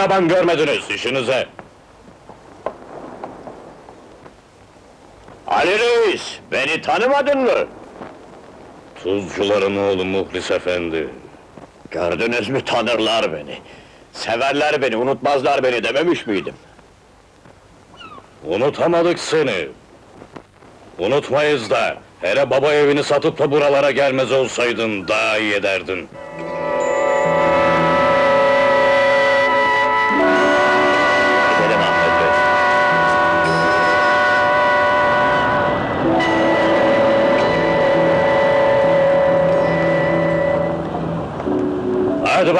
Yaban görmediniz işinize? Ali Reis, beni tanımadın mı? Tuzcuların oğlu Muhlis Efendi. Gördünüz mü tanırlar beni. Severler beni, unutmazlar beni dememiş miydim? Unutamadık seni. Unutmayız da, hele baba evini satıp da buralara gelmez olsaydın daha iyi ederdin.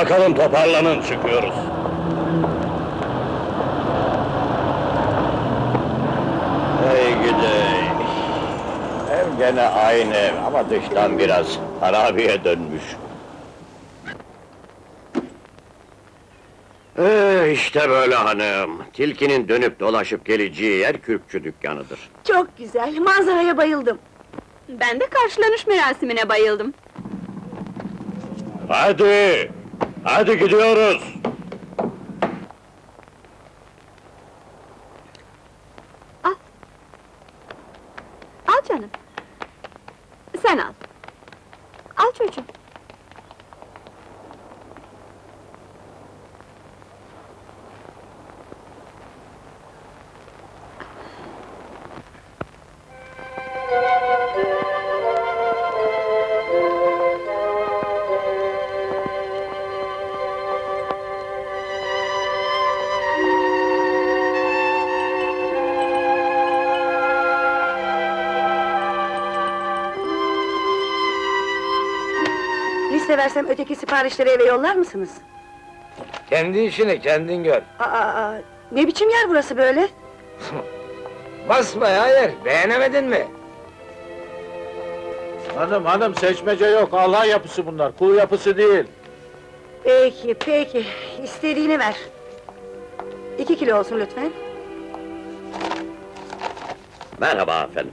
Bakalım toparlanın, çıkıyoruz. Hey gidey. Ev gene aynı ev ama dıştan biraz harabiye dönmüş. Ee, işte böyle hanım. Tilkinin dönüp dolaşıp geleceği yer kürkçü dükkanıdır. Çok güzel, manzaraya bayıldım. Ben de karşılanış merasimine bayıldım. Hadi! Hadi gidiyoruz! Al canım. Sen al. Al çocuğum. Versem öteki siparişleri eve yollar mısınız? Kendi işini kendin gör. Aa, aa, ne biçim yer burası böyle? Basma hayır, beğenemedin mi? Hanım hanım seçmece yok. Allah yapısı bunlar. Kul yapısı değil. Peki, peki. İstediğini ver. İki kilo olsun lütfen. Merhaba efendim.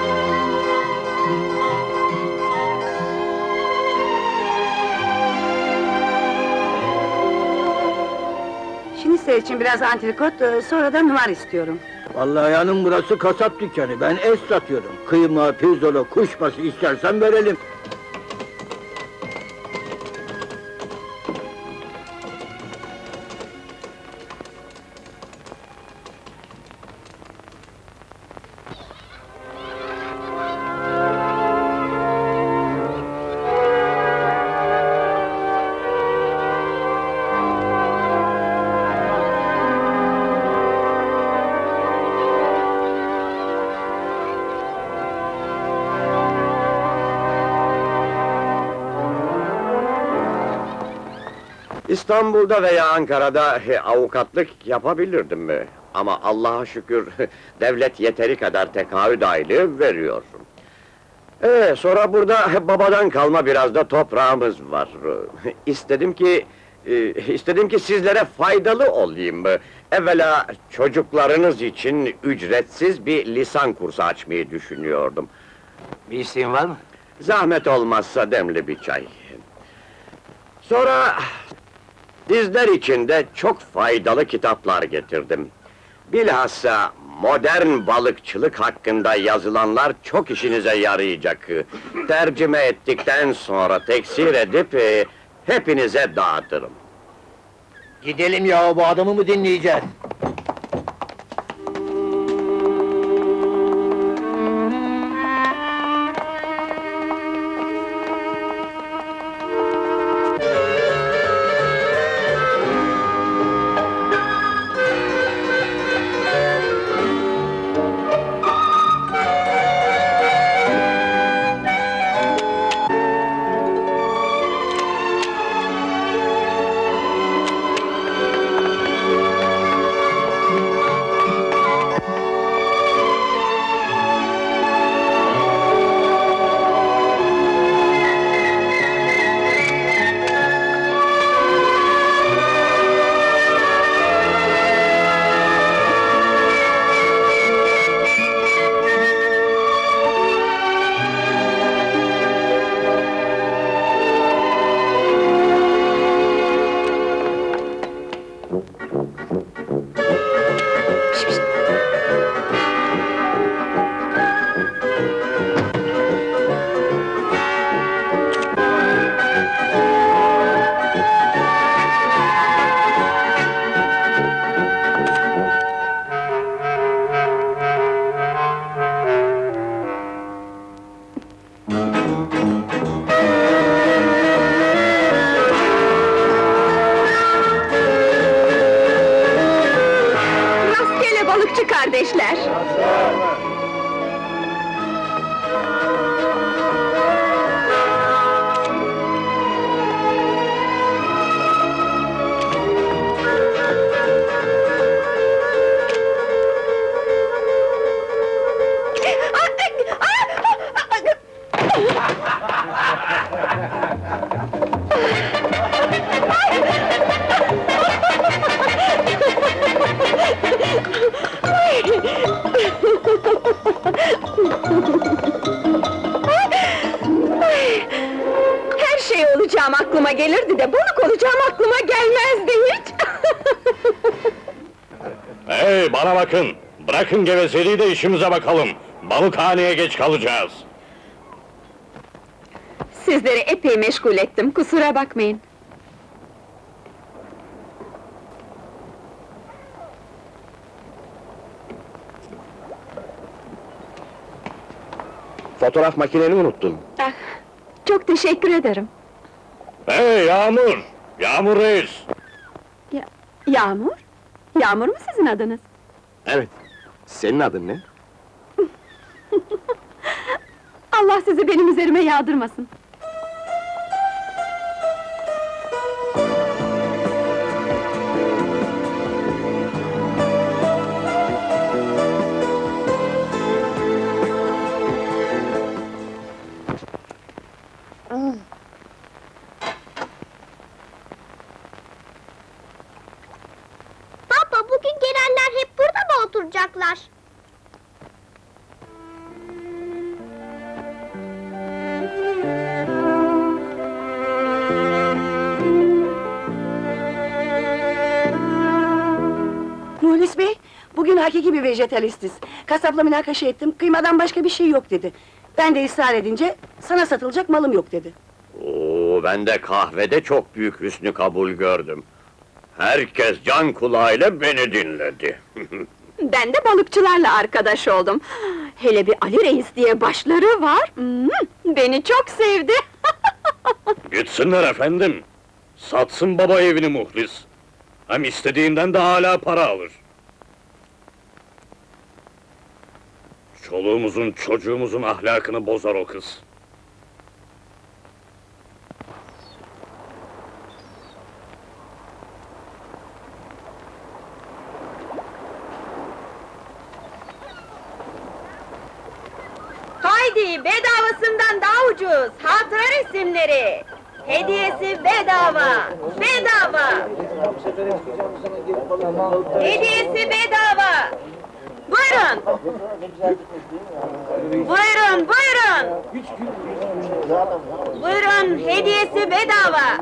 Şinitzel için biraz antrikot, e, sonra da numar istiyorum. Vallahi hanım burası kasap dükkanı, ben et satıyorum. Kıyma, pirzola, kuşbaşı istersen verelim. İstanbul'da veya Ankara'da he, avukatlık yapabilirdim mi? Ama Allah'a şükür devlet yeteri kadar tekaüt aylığı veriyor. Ee, sonra burada babadan kalma biraz da toprağımız var. İstedim ki e, istedim ki sizlere faydalı olayım. Evvela çocuklarınız için ücretsiz bir lisan kursu açmayı düşünüyordum. Bir isteğin var mı? Zahmet olmazsa demli bir çay. Sonra sizler için de çok faydalı kitaplar getirdim. Bilhassa modern balıkçılık hakkında yazılanlar çok işinize yarayacak. Tercüme ettikten sonra teksir edip e, hepinize dağıtırım. Gidelim ya, bu adamı mı dinleyeceğiz? Gevezeliği de işimize bakalım. Balıkhaneye geç kalacağız. Sizleri epey meşgul ettim, kusura bakmayın. Fotoğraf makineni unuttun. Ah, çok teşekkür ederim. Hey Yağmur! Yağmur Reis! Yağmur? Yağmur mu sizin adınız? Senin adın ne? Allah sizi benim üzerime yağdırmasın. Hakiki bir vejetalistiz. Kasapla münakaşa ettim, kıymadan başka bir şey yok dedi. Ben de ısrar edince, sana satılacak malım yok dedi. Oo, ben de kahvede çok büyük hüsnü kabul gördüm. Herkes can kulağıyla beni dinledi. Ben de balıkçılarla arkadaş oldum. Hele bir Ali Reis diye başları var. Hmm, beni çok sevdi. Gitsinler efendim. Satsın baba evini muhlis. Hem istediğinden de hala para alır. Çoluğumuzun, çocuğumuzun ahlakını bozar o kız. Haydi bedavasından daha ucuz. Hatıra resimleri. Hediyesi bedava. Bedava. Hediyesi bedava. Buyurun. Buyurun, buyurun. Buyurun, hediyesi bedava.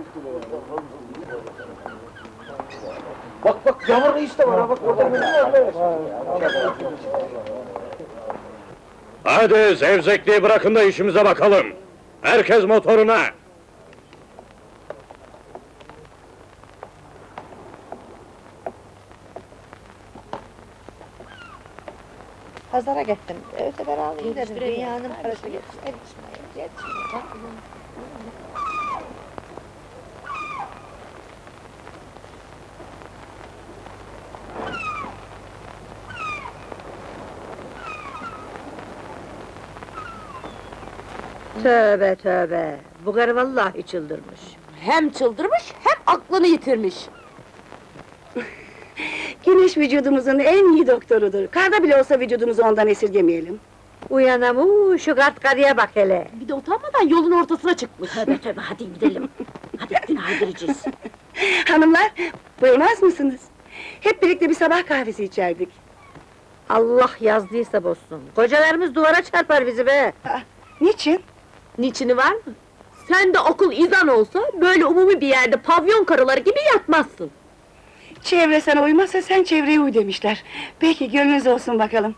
Bak bak Yağmur Reis de var ha bak orada. Hadi zevzekliği bırakın da işimize bakalım. Herkes motoruna. Pazara gittim. Öte ben alayım dedim. Dünyanın parası yetişmiyor. Yetişmiyor. Tövbe tövbe. Bu karı vallahi çıldırmış. Hem çıldırmış hem aklını yitirmiş. Güneş vücudumuzun en iyi doktorudur. Karda bile olsa vücudumuzu ondan esirgemeyelim. Uyanam uuu şu kart karıya bak hele. Bir de utanmadan yolun ortasına çıkmış. Tövbe tövbe hadi gidelim. hadi günah gireceğiz. Hanımlar, buyurmaz mısınız? Hep birlikte bir sabah kahvesi içerdik. Allah yazdıysa bozsun. Kocalarımız duvara çarpar bizi be. Niçin? Niçini var mı? Sen de okul izan olsa, böyle umumi bir yerde pavyon karıları gibi yatmazsın. Çevre sana uymazsa sen çevreye uy demişler. Peki gönlünüz olsun bakalım.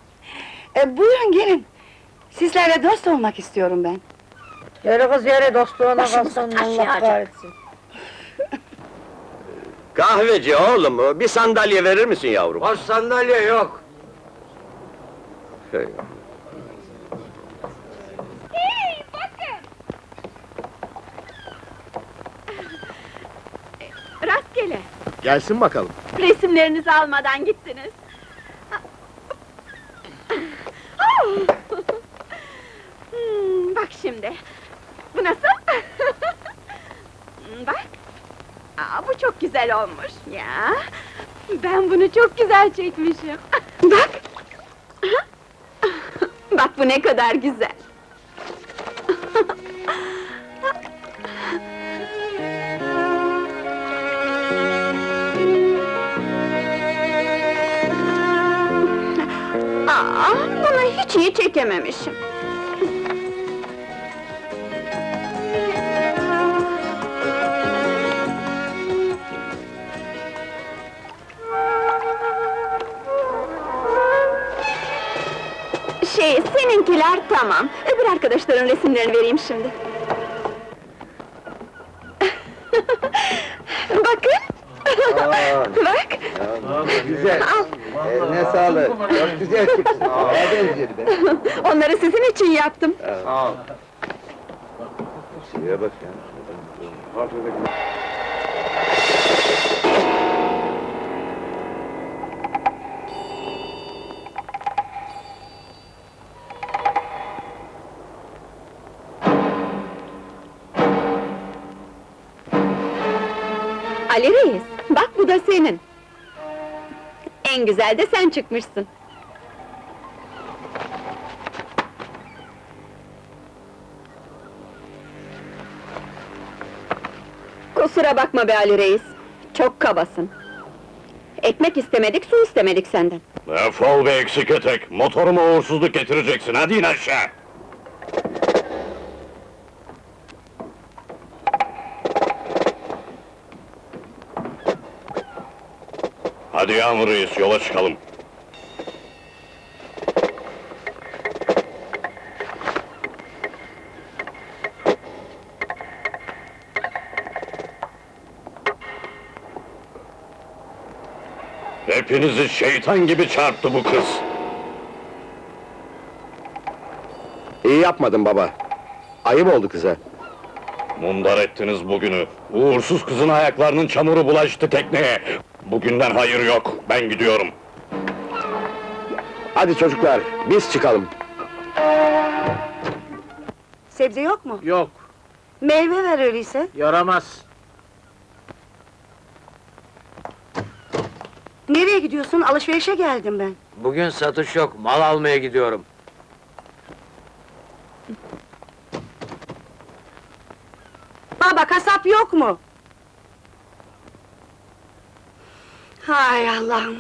E, buyurun gelin. Sizlerle dost olmak istiyorum ben. Yürü kız yürü dostluğuna kalsın Allah kahretsin. Kahveci oğlum, bir sandalye verir misin yavrum? Boş sandalye yok. Hey, Hey, bakın! Rastgele, Gelsin bakalım. Resimlerinizi almadan gittiniz. hmm, bak şimdi. Bu nasıl? Hmm, bak. Aa, bu çok güzel olmuş. Ya. Ben bunu çok güzel çekmişim. bak. bak bu ne kadar güzel. Aa, bunu hiç iyi çekememişim. Şey, seninkiler tamam. Öbür arkadaşların resimlerini vereyim şimdi. Bakın! Bak! Güzel. ne sağlık. Çok güzel çıksın. Aa, benzedi be. Onları sizin için yaptım. Sağ ol. Şuraya bak ya. Ali Reis, bak bu da senin. En güzel de sen çıkmışsın. Kusura bakma be Ali Reis, çok kabasın. Ekmek istemedik, su istemedik senden. Defol be eksik etek, motoruma uğursuzluk getireceksin, hadi in aşağı! Hadi Yağmur Reis, yola çıkalım. Hepinizi şeytan gibi çarptı bu kız. İyi yapmadın baba. Ayıp oldu kıza. Mundar ettiniz bugünü. Uğursuz kızın ayaklarının çamuru bulaştı tekneye. Bugünden hayır yok, ben gidiyorum. Hadi çocuklar, biz çıkalım. Sebze yok mu? Yok, Meyve ver öyleyse. yaramaz. Nereye gidiyorsun? Alışverişe geldim ben. Bugün satış yok. Mal almaya gidiyorum. Baba kasap yok mu? Hay Allah'ım.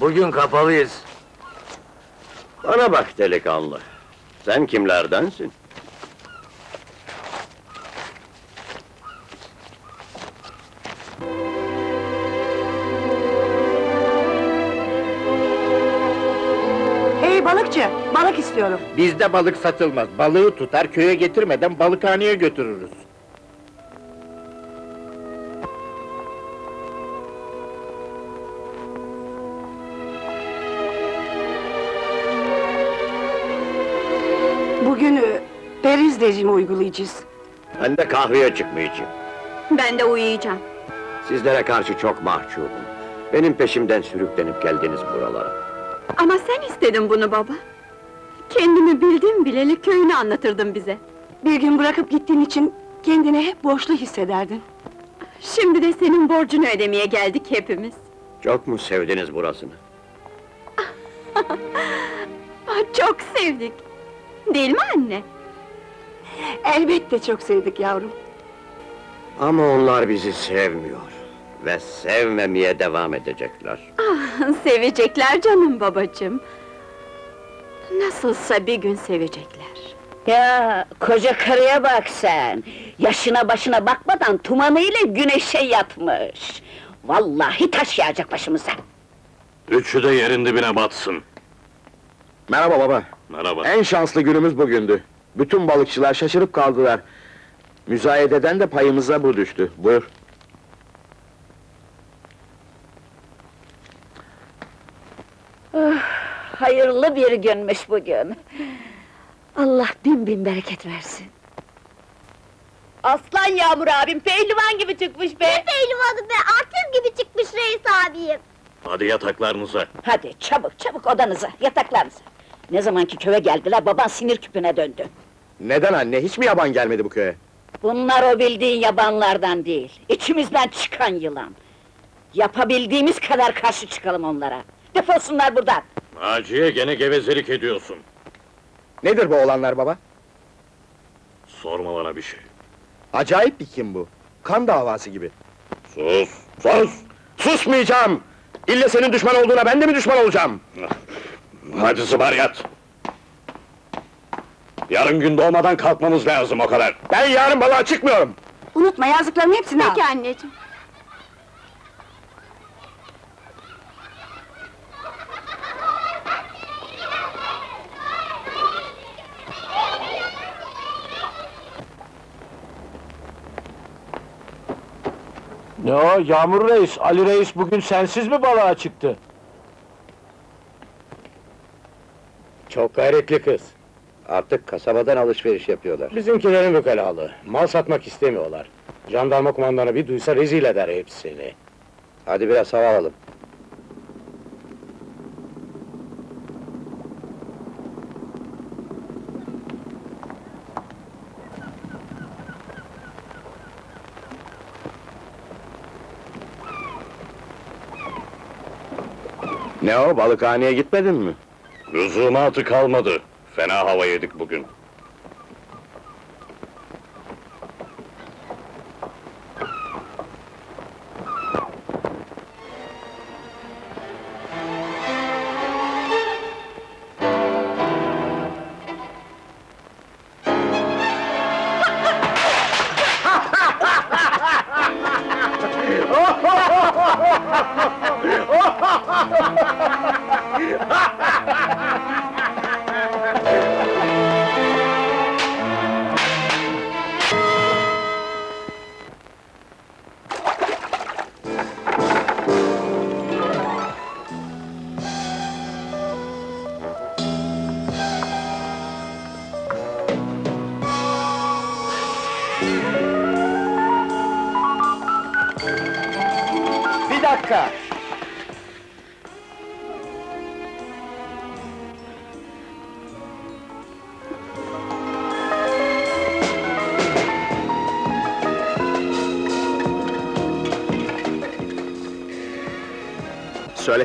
Bugün kapalıyız. Bana bak delikanlı. Sen kimlerdensin? Hey balıkçı, balık istiyorum. Bizde balık satılmaz. Balığı tutar, köye getirmeden balıkhaneye götürürüz. Rejimi uygulayacağız. Ben de kahveye çıkmayacağım. Ben de uyuyacağım. Sizlere karşı çok mahcubum. Benim peşimden sürüklenip geldiniz buralara. Ama sen istedin bunu baba. Kendimi bildim bileli köyünü anlatırdın bize. Bir gün bırakıp gittiğin için kendini hep borçlu hissederdin. Şimdi de senin borcunu ödemeye geldik hepimiz. Çok mu sevdiniz burasını? Ah, Çok sevdik. Değil mi anne? Elbette çok sevdik yavrum. Ama onlar bizi sevmiyor. Ve sevmemeye devam edecekler. Sevecekler canım babacığım. Nasılsa bir gün sevecekler. Ya koca karıya bak sen! Yaşına başına bakmadan tumanıyla güneşe yatmış! Vallahi taş yağacak başımıza! Üçü de yerin dibine batsın. Merhaba baba. Merhaba. En şanslı günümüz bugündü. Bütün balıkçılar şaşırıp kaldılar. Müzayededen de payımıza bu düştü. Buyur. Hayırlı bir günmüş bugün! Allah bin bin bereket versin! Aslan Yağmur abim pehlivan gibi çıkmış be! Ne pehlivanı be, artist gibi çıkmış reis abim. Hadi yataklarınıza. Hadi çabuk çabuk odanıza, yataklarınıza. Ne zamanki köye geldiler, baban sinir küpüne döndü. Neden anne? Hiç mi yaban gelmedi bu köye? Bunlar o bildiğin yabanlardan değil, içimizden çıkan yılan. Yapabildiğimiz kadar karşı çıkalım onlara. Defolsunlar buradan! Naciye gene gevezelik ediyorsun. Nedir bu olanlar baba? Sorma bana bir şey. Acayip bir kim bu? Kan davası gibi. Sus! Sus! Susmayacağım! İlle senin düşman olduğuna ben de mi düşman olacağım? Hadi zıbar yat! Yarın gün doğmadan kalkmamız lazım o kadar. Ben yarın balığa çıkmıyorum! Unutma yazdıklarının hepsini al. Peki anneciğim. Ne o Yağmur Reis, Ali Reis bugün sensiz mi balığa çıktı? Çok gayretli kız. Artık kasabadan alışveriş yapıyorlar. Bizimkilerin vükalalı. Mal satmak istemiyorlar. Jandarma kumandanı bir duysa rezil eder hepsini. Hadi biraz hava alalım. Ne o, balıkhaneye gitmedin mi? Lüzumatı kalmadı. Fena hava yedik bugün.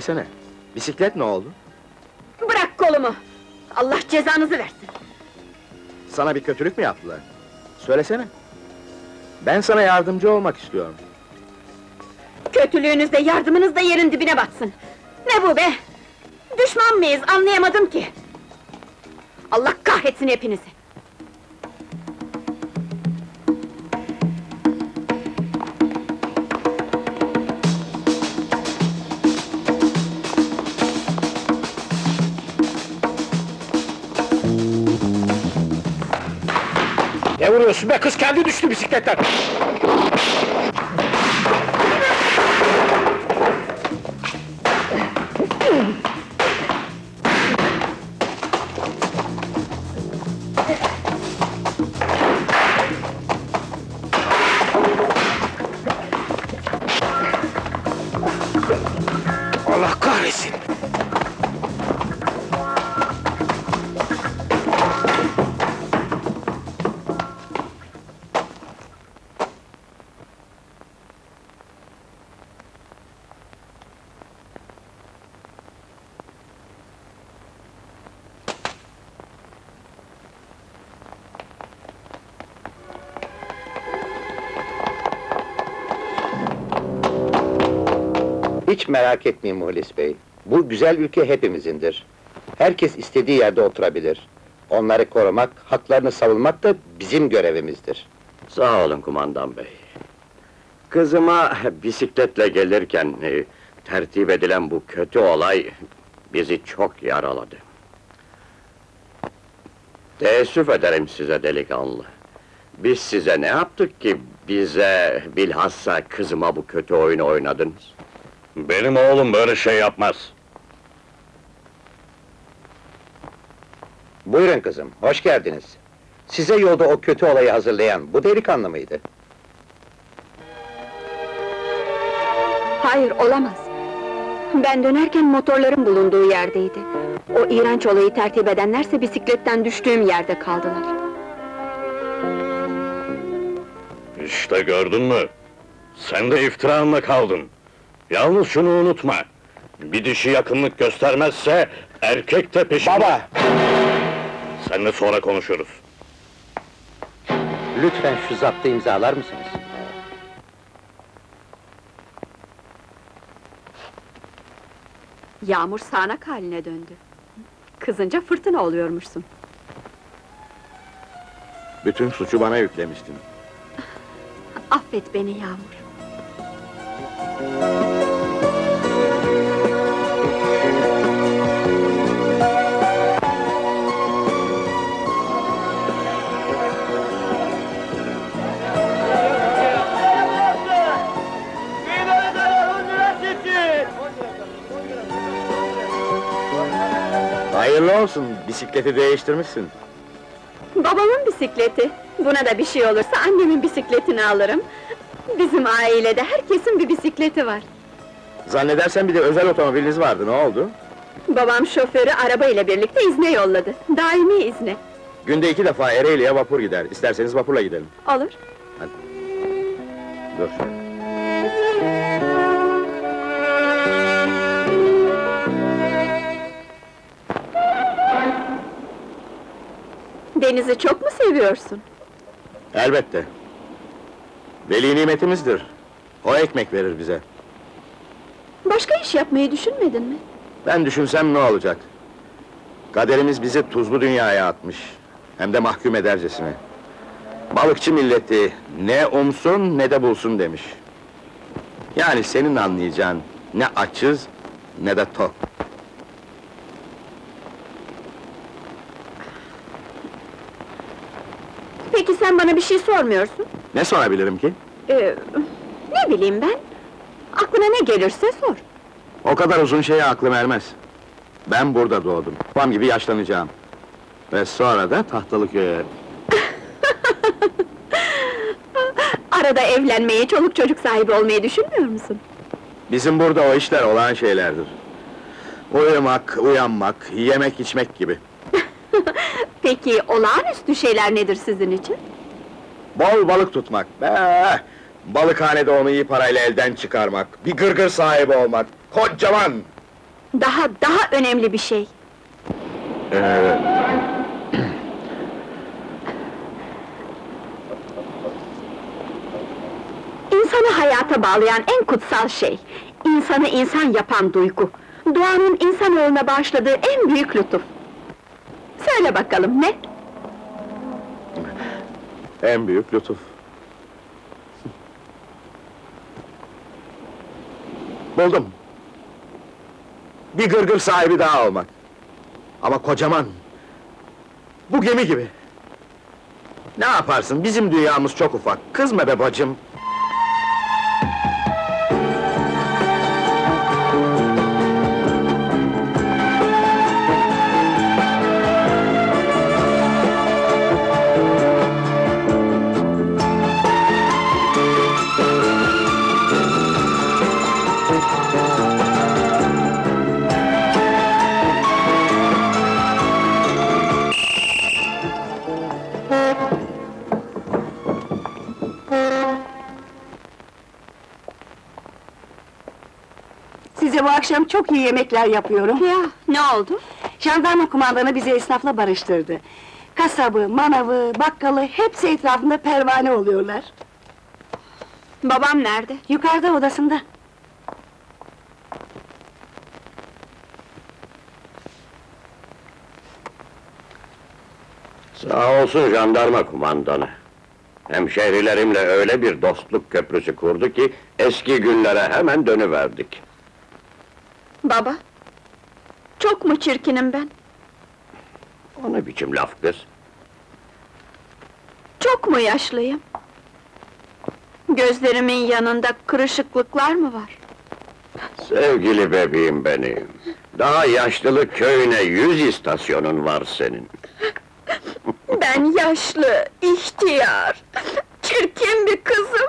Söylesene, bisiklet ne oldu? Bırak kolumu! Allah cezanızı versin! Sana bir kötülük mü yaptılar? Söylesene. Ben sana yardımcı olmak istiyorum. Kötülüğünüzde, yardımınız da yerin dibine batsın! Ne bu be? Düşman mıyız, anlayamadım ki! Allah kahretsin hepinizi! Be kız kendi düştü bisikletten. Hiç merak etmeyin Muhlis Bey. Bu güzel ülke hepimizindir. Herkes istediği yerde oturabilir. Onları korumak, haklarını savunmak da bizim görevimizdir. Sağ olun kumandan bey. Kızıma bisikletle gelirken e, tertip edilen bu kötü olay bizi çok yaraladı. Teessüf ederim size delikanlı. Biz size ne yaptık ki bize bilhassa kızıma bu kötü oyunu oynadınız? Benim oğlum böyle şey yapmaz. Buyurun kızım, hoş geldiniz. Size yolda o kötü olayı hazırlayan bu delikanlı mıydı? Hayır, olamaz! Ben dönerken motorların bulunduğu yerdeydi. O iğrenç olayı tertip edenlerse bisikletten düştüğüm yerde kaldılar. İşte gördün mü? Sen de iftiranla kaldın. Yalnız şunu unutma. Bir dişi yakınlık göstermezse erkek de peşinde. Baba! Seninle sonra konuşuruz. Lütfen şu zaptı imzalar mısınız? Yağmur sağanak haline döndü. Kızınca fırtına oluyormuşsun. Bütün suçu bana yüklemiştin. Affet beni Yağmur. Hayırlı olsun, bisikleti değiştirmişsin. Babamın bisikleti. Buna da bir şey olursa annemin bisikletini alırım. Bizim ailede herkesin bir bisikleti var. Zannedersen bir de özel otomobiliniz vardı, ne oldu? Babam şoförü araba ile birlikte izne yolladı. Daimi izne. Günde iki defa Ereğli'ye vapur gider. İsterseniz vapurla gidelim. Olur. Dur Denizi çok mu seviyorsun? Elbette. Veli nimetimizdir. O ekmek verir bize. Başka iş yapmayı düşünmedin mi? Ben düşünsem ne olacak? Kaderimiz bizi tuzlu dünyaya atmış. Hem de mahkum edercesine. Balıkçı milleti ne umsun ne de bulsun demiş. Yani senin anlayacağın ne açız ne de tok. Peki sen bana bir şey sormuyorsun. Ne sorabilirim ki? Ee, ne bileyim ben? Aklına ne gelirse sor. O kadar uzun şeye aklım ermez. Ben burada doğdum. Babam gibi yaşlanacağım. Ve sonra da tahtalı köye. Arada evlenmeyi, çoluk çocuk sahibi olmayı düşünmüyor musun? Bizim burada o işler olağan şeylerdir. Uyumak, uyanmak, yemek içmek gibi. Peki olağanüstü şeyler nedir sizin için? Bol balık tutmak. Be! Balıkhanede onu iyi parayla elden çıkarmak. Bir gırgır sahibi olmak. Kocaman! Daha, daha önemli bir şey. Ee, İnsanı hayata bağlayan en kutsal şey. İnsanı insan yapan duygu. Doğanın insanoğluna bağışladığı en büyük lütuf. Söyle bakalım ne? En büyük lütuf. Buldum. Bir gırgır sahibi daha olmak. Ama kocaman. Bu gemi gibi. Ne yaparsın? Bizim dünyamız çok ufak. Kızma be bacım. Çok iyi yemekler yapıyorum. Ya, ne oldu? Jandarma kumandanı bizi esnafla barıştırdı. Kasabı, manavı, bakkalı hepsi etrafında pervane oluyorlar. Babam nerede? Yukarıda odasında. Sağ olsun jandarma kumandanı. Hemşehrilerimle öyle bir dostluk köprüsü kurdu ki... ...eski günlere hemen dönüverdik. Baba. Çok mu çirkinim ben? O ne biçim laf kız? Çok mu yaşlıyım? Gözlerimin yanında kırışıklıklar mı var? Sevgili bebeğim benim. Daha yaşlılık köyüne yüz istasyonun var senin. Ben yaşlı, ihtiyar, çirkin bir kızım.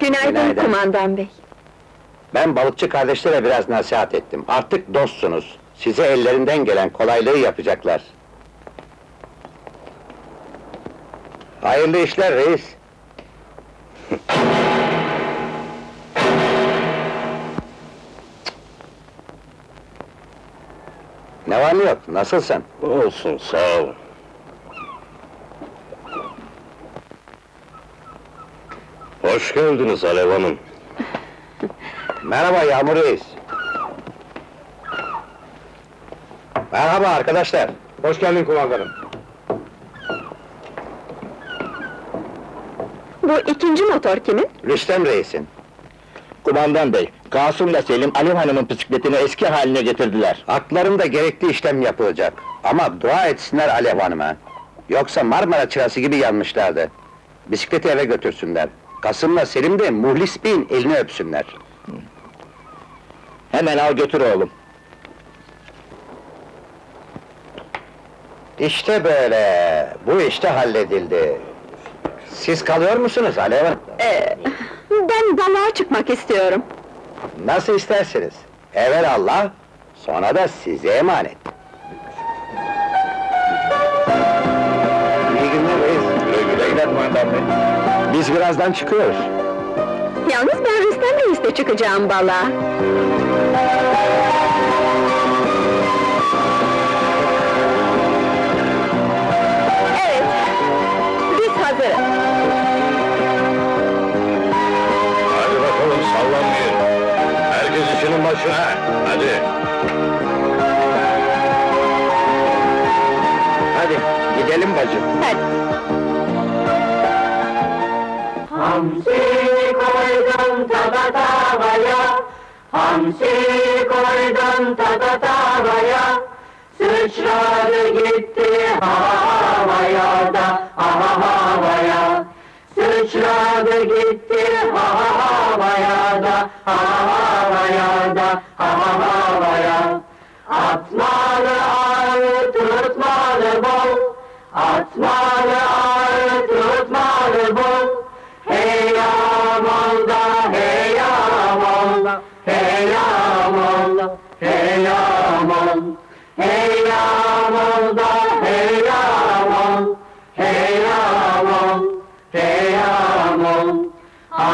Günaydın, Günaydın. kumandan bey. Ben balıkçı kardeşlere biraz nasihat ettim. Artık dostsunuz. Size ellerinden gelen kolaylığı yapacaklar. Hayırlı işler reis. ne var ne yok, nasılsın? Olsun, sağ ol. Hoş geldiniz Alev Hanım. Merhaba Yağmur Reis. Merhaba arkadaşlar. Hoş geldin kumandanım. Bu ikinci motor kimin? Rüstem Reis'in. Kumandan bey, Kasım'la Selim Alev Hanım'ın bisikletini eski haline getirdiler. Haklarında gerekli işlem yapılacak. Ama dua etsinler Alev Hanım'a. Yoksa Marmara çırası gibi yanmışlardı. Bisikleti eve götürsünler. Kasım'la Selim de Muhlis Bey'in elini öpsünler. Hemen al götür oğlum. İşte böyle, bu işte halledildi. Siz kalıyor musunuz Alev Hanım? Ee, ben balığa çıkmak istiyorum. Nasıl isterseniz. Evvel Allah, sonra da size emanet. İyi günler reis. Güle güle güle kumandan bey. Biz birazdan çıkıyoruz. Yalnız ben Rüstem Reis'le çıkacağım balığa. Başına, hadi. Hadi, gidelim bacım. Hadi. Hamsi koydum tada tavaya, hamsi koydum tada tavaya, sıçradı gitti havaya da ha havaya, sıçradı gitti havaya da ha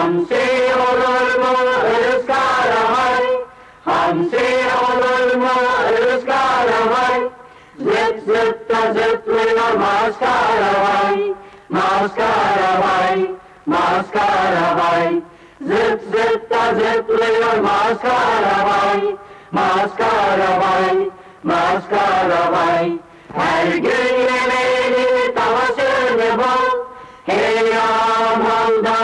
Hamsi olur mu ızgara hay Hamsi olur mu ızgara hay Zıt zıt da zıplıyor maskara vay Maskara vay Maskara vay Zıt zıt da zıplıyor maskara vay Maskara vay Maskara vay Her gün yemeli tavasını bol Hey da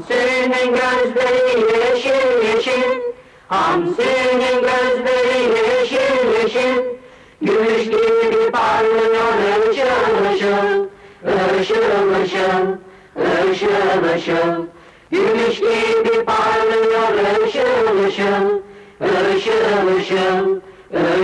Hamsinin gözleri yeşil yeşil. Hamsinin gözleri yeşil yeşil. Gümüş gibi parlıyor ışıl ışıl. Işıl ışıl Işıl ışıl. Gümüş gibi parlıyor ışıl ışıl. Işıl ışıl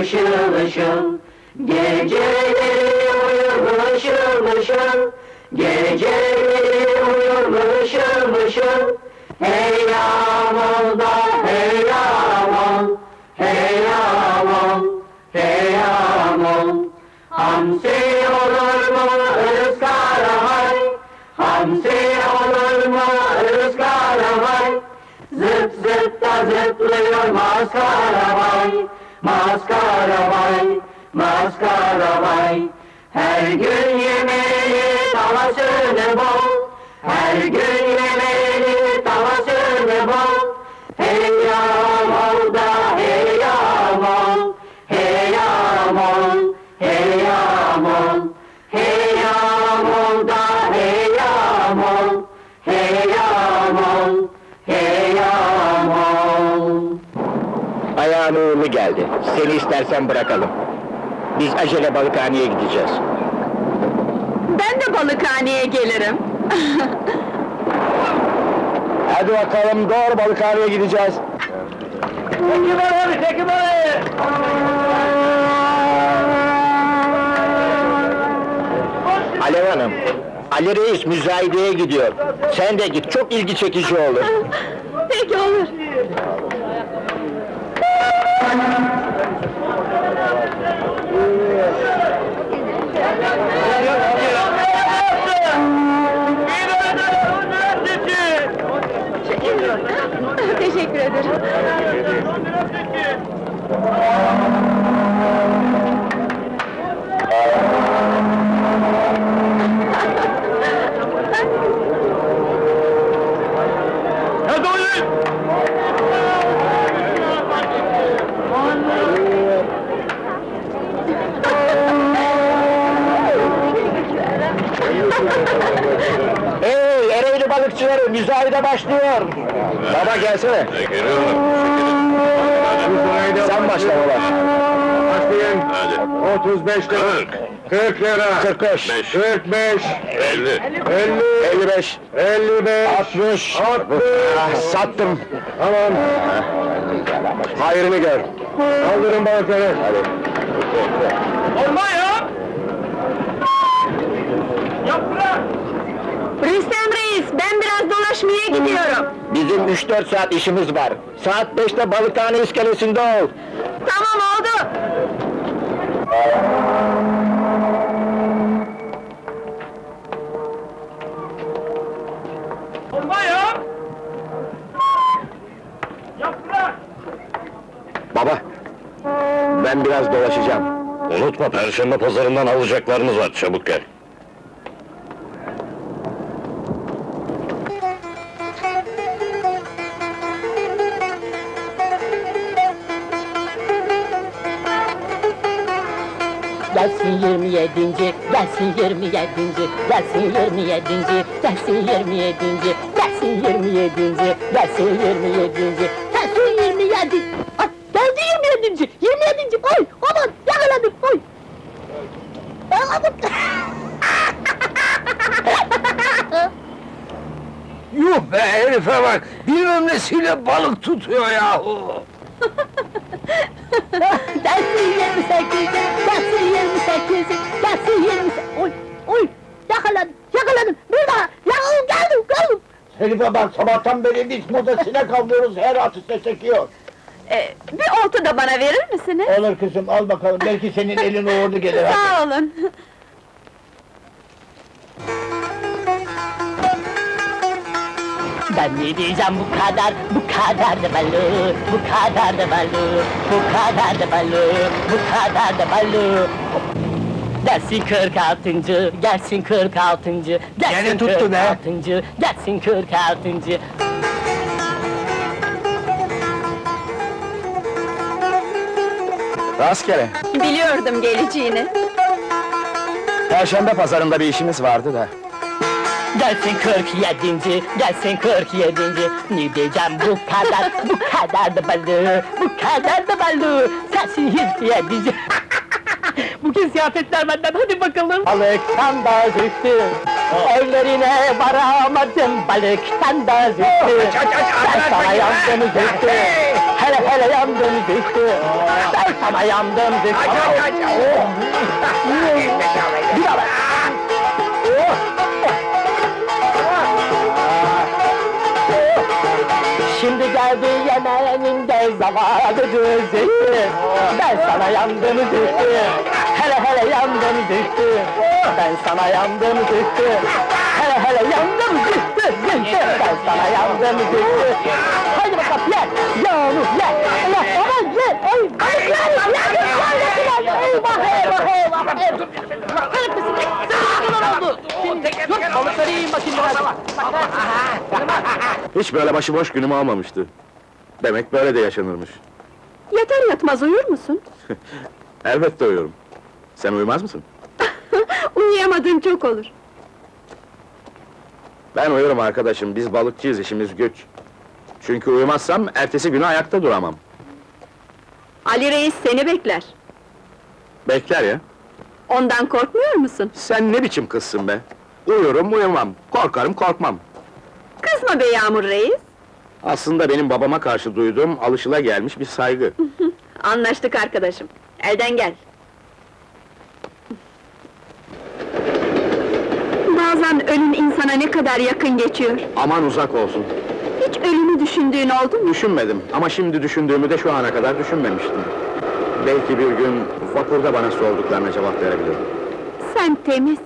Işıl ışıl. Geceleri uyur ışıl ışıl. Geceleri uyur ışıl ışıl Hey aman da hey aman Hey aman Hey aman Hamsi olur mu ızgara hay? Hamsi olur mu ızgara hay? Zıp zıp da zıplıyor maskara vay Maskara vay Maskara vay Her gün yemeli tavasını bol Her gün bol Hey da hey aman Hey aman Hey aman Hey aman da hey aman Hey aman Hey aman Ayağın uğurlu geldi. Seni istersen bırakalım. Biz acele balıkhaneye gideceğiz. Ben de balıkhaneye gelirim. Hadi bakalım doğru balıkhaneye gideceğiz. Çekim abi, çekim abi! Alev Hanım, Ali Reis müzayedeye gidiyor. Sen de git, çok ilgi çekici olur. Peki olur. Hey, Ereğli balıkçıları, müzayede başlıyor! Baba gelsene. Geliyorum. Sen başla baba. Başlayın. Hadi. 35 lira. 40 lira. 45. 45. 50. 50. 55. 55. 60. 60. sattım. Tamam. Hayrını gör. Kaldırın balıkları. Hadi. Olma ya! Rüstem Reis, ben biraz dolaşmaya Bizim 3-4 saat işimiz var. Saat 5'te balıkhane iskelesinde ol. Tamam oldu. Olma ya! Yaprak! Baba, ben biraz dolaşacağım. Unutma perşembe pazarından alacaklarımız var. Çabuk gel. Gelsin 27. Gelsin 27. Gelsin 27. Gelsin 27. Gelsin 27. Gelsin 27. Gelsin 27. Ay, geldi 27. 27. Oy aman yakaladım. Oy. Yakaladım. Yuh be herife bak! Bilmem nesiyle balık tutuyor yahu! Gelsin 28. Gelsin 28. Gelsin 28. Oy oy yakaladım. Yakaladım. Bir daha. Yakaladım geldim geldim. Herife bak sabahtan beri biz burada sinek avlıyoruz her atışta çekiyor. Ee, bir oltu da bana verir misiniz? Olur kızım al bakalım belki senin elin uğurlu gelir. Sağ olun. Ben ne diyeceğim bu kadar, bu kadar da balı, bu kadar da balı, bu kadar da balı, bu kadar da balı. Gelsin 46. gelsin 46. gelsin Gene tuttu be. 46. gelsin 46. Rastgele. Biliyordum geleceğini. Perşembe pazarında bir işimiz vardı da. Gelsin 47. gelsin 47. Ne diyeceğim bu kadar, bu kadar da balı, bu kadar da balı. Gelsin 27. Bugün ziyafetler benden, hadi bakalım. Balıktan da zühtü, evlerine varamadım. Balıktan da zühtü, ben sana yandım zühtü. Hele hele yandım zühtü, ben sana yandım zühtü. Bir daha bak. Şimdi geldi yemeğinin de zamanı düzdü Ben sana yandım düzdü Hele hele yandım düzdü Ben sana yandım düzdü Hele hele yandım düzdü Ben sana yandım düzdü Hadi bakalım ye. Yağmur ye. Allah aman ye. Ay balıklar ye. Balıklar Eyvah eyvah. Eyvah eyvah Kırık mısın? Ne kadar oldu? Dur balıkları yiyin bakayım biraz. Hiç böyle başıboş günüm olmamıştı. Demek böyle de yaşanırmış. Yatar yatmaz uyur musun? Elbette uyuyorum. Sen uyumaz mısın? Uyuyamadığın çok olur. Ben uyurum arkadaşım, biz balıkçıyız, işimiz güç. Çünkü uyumazsam, ertesi günü ayakta duramam. Ali Reis seni bekler. Bekler ya. Ondan korkmuyor musun? Sen ne biçim kızsın be? Uyurum, uyumam. Korkarım, korkmam. Kızma be Yağmur Reis. Aslında benim babama karşı duyduğum alışılagelmiş bir saygı. Anlaştık arkadaşım. Elden gel. Bazen ölüm insana ne kadar yakın geçiyor. Aman uzak olsun. Hiç ölümü düşündüğün oldu mu? Düşünmedim ama şimdi düşündüğümü de şu ana kadar düşünmemiştim. Belki bir gün vapurda bana sorduklarına cevap verebilirim. Sen temiz,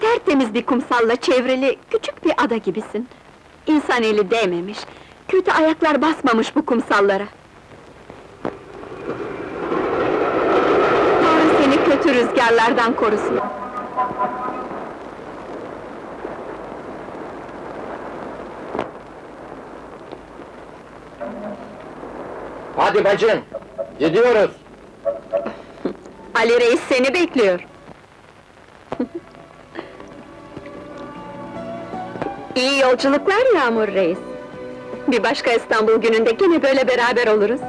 tertemiz bir kumsalla çevrili küçük bir ada gibisin. İnsan eli değmemiş, kötü ayaklar basmamış bu kumsallara. Tanrı seni kötü rüzgarlardan korusun. Hadi bacım, gidiyoruz. Ali Reis seni bekliyor. İyi yolculuklar Yağmur Reis. Bir başka İstanbul gününde yine böyle beraber oluruz.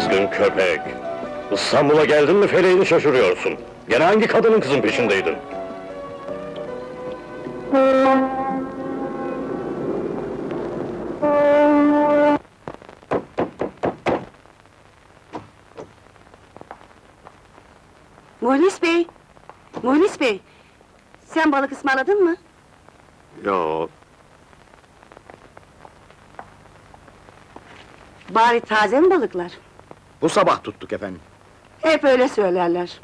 Azgın köpek! İstanbul'a geldin mi feleğini şaşırıyorsun. Gene hangi kadının kızın peşindeydin? Muhlis Bey! Muhlis Bey! Sen balık ısmarladın mı? Yo, Bari taze mi balıklar? Bu sabah tuttuk efendim. Hep öyle söylerler.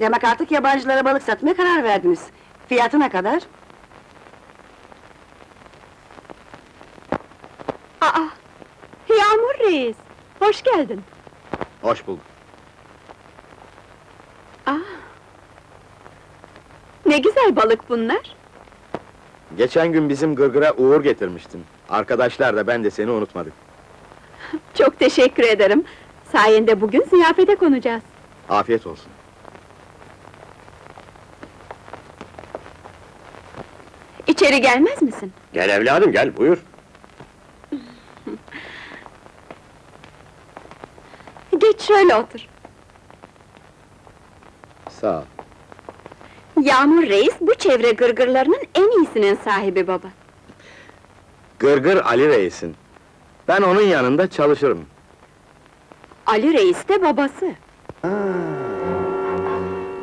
Demek artık yabancılara balık satmaya karar verdiniz. Fiyatı ne kadar? Aa! Yağmur Reis, hoş geldin. Hoş bulduk. Aa! Ne güzel balık bunlar. Geçen gün bizim gırgıra uğur getirmiştin. Arkadaşlar da ben de seni unutmadık. Çok teşekkür ederim. Sayende bugün ziyafete konacağız. Afiyet olsun. İçeri gelmez misin? gel evladım gel, buyur. Geç şöyle otur. Sağ ol. Yağmur Reis bu çevre gırgırlarının en iyisinin sahibi baba. Gırgır Ali Reis'in. Ben onun yanında çalışırım. Ali Reis de babası.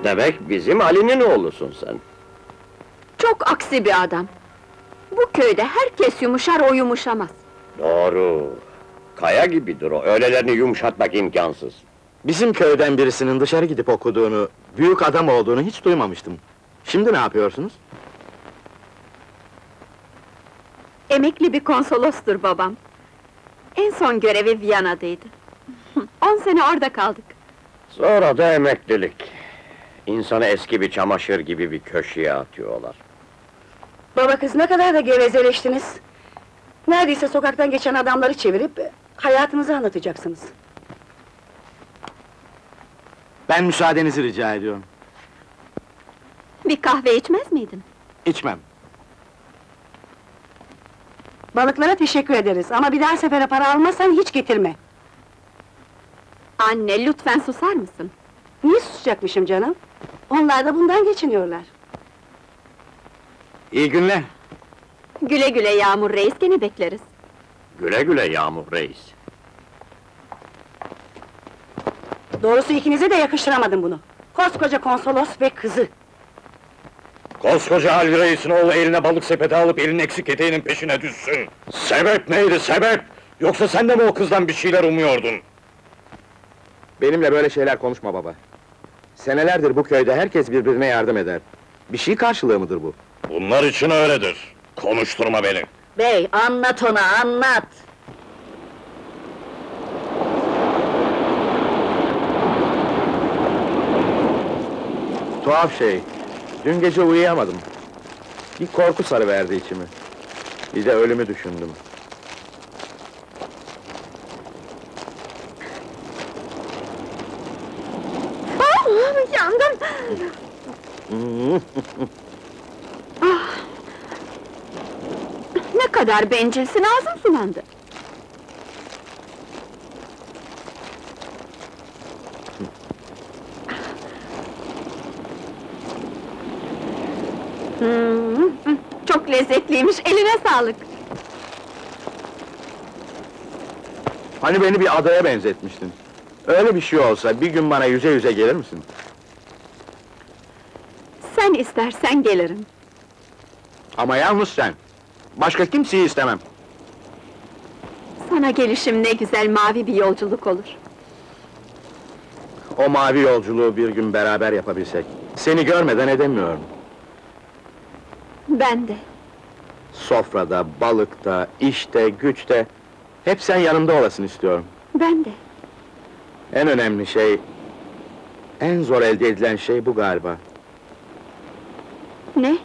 Demek bizim Ali'nin oğlusun sen. Çok aksi bir adam. Bu köyde herkes yumuşar, o yumuşamaz. Doğru. Kaya gibidir o, öylelerini yumuşatmak imkansız. Bizim köyden birisinin dışarı gidip okuduğunu, büyük adam olduğunu hiç duymamıştım. Şimdi ne yapıyorsunuz? Emekli bir konsolostur babam. En son görevi Viyana'daydı. On sene orada kaldık. Sonra da emeklilik. İnsanı eski bir çamaşır gibi bir köşeye atıyorlar. Baba kız ne kadar da gevezeleştiniz. Neredeyse sokaktan geçen adamları çevirip hayatınızı anlatacaksınız. Ben müsaadenizi rica ediyorum. Bir kahve içmez miydin? İçmem. Balıklara teşekkür ederiz ama bir daha sefere para almazsan hiç getirme. Anne, lütfen susar mısın? Niye susacakmışım canım? Onlar da bundan geçiniyorlar. İyi günler. Güle güle Yağmur Reis, gene bekleriz. Güle güle Yağmur Reis. Doğrusu ikinize de yakıştıramadım bunu. Koskoca konsolos ve kızı. Koskoca Ali Reis'in oğlu eline balık sepeti alıp elin eksik eteğinin peşine düşsün. Sebep neydi sebep? Yoksa sen de mi o kızdan bir şeyler umuyordun? Benimle böyle şeyler konuşma baba. Senelerdir bu köyde herkes birbirine yardım eder. Bir şey karşılığı mıdır bu? Bunlar için öyledir. Konuşturma beni. Bey, anlat ona, anlat! Tuhaf şey. Dün gece uyuyamadım. Bir korku sarıverdi içimi. Bir de ölümü düşündüm. Ne kadar bencilsin, ağzım sulandı. Hmm, çok lezzetliymiş, eline sağlık. Hani beni bir adaya benzetmiştin. Öyle bir şey olsa bir gün bana yüze yüze gelir misin? Sen istersen gelirim. Ama yalnız sen. Başka kimseyi istemem. Sana gelişim ne güzel mavi bir yolculuk olur. O mavi yolculuğu bir gün beraber yapabilsek. Seni görmeden edemiyorum. Ben de. Sofrada, balıkta, işte, güçte... Hep sen yanımda olasın istiyorum. Ben de. En önemli şey... En zor elde edilen şey bu galiba. Ne?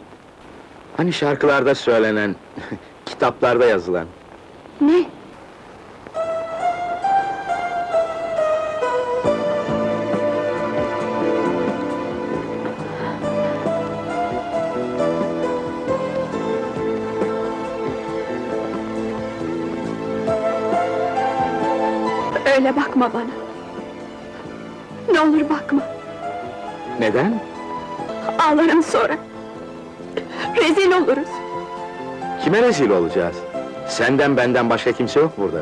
Hani şarkılarda söylenen, kitaplarda yazılan. Ne? Öyle bakma bana. Ne olur bakma. Neden? Ağlarım sonra. Rezil oluruz. Kime rezil olacağız? Senden benden başka kimse yok burada.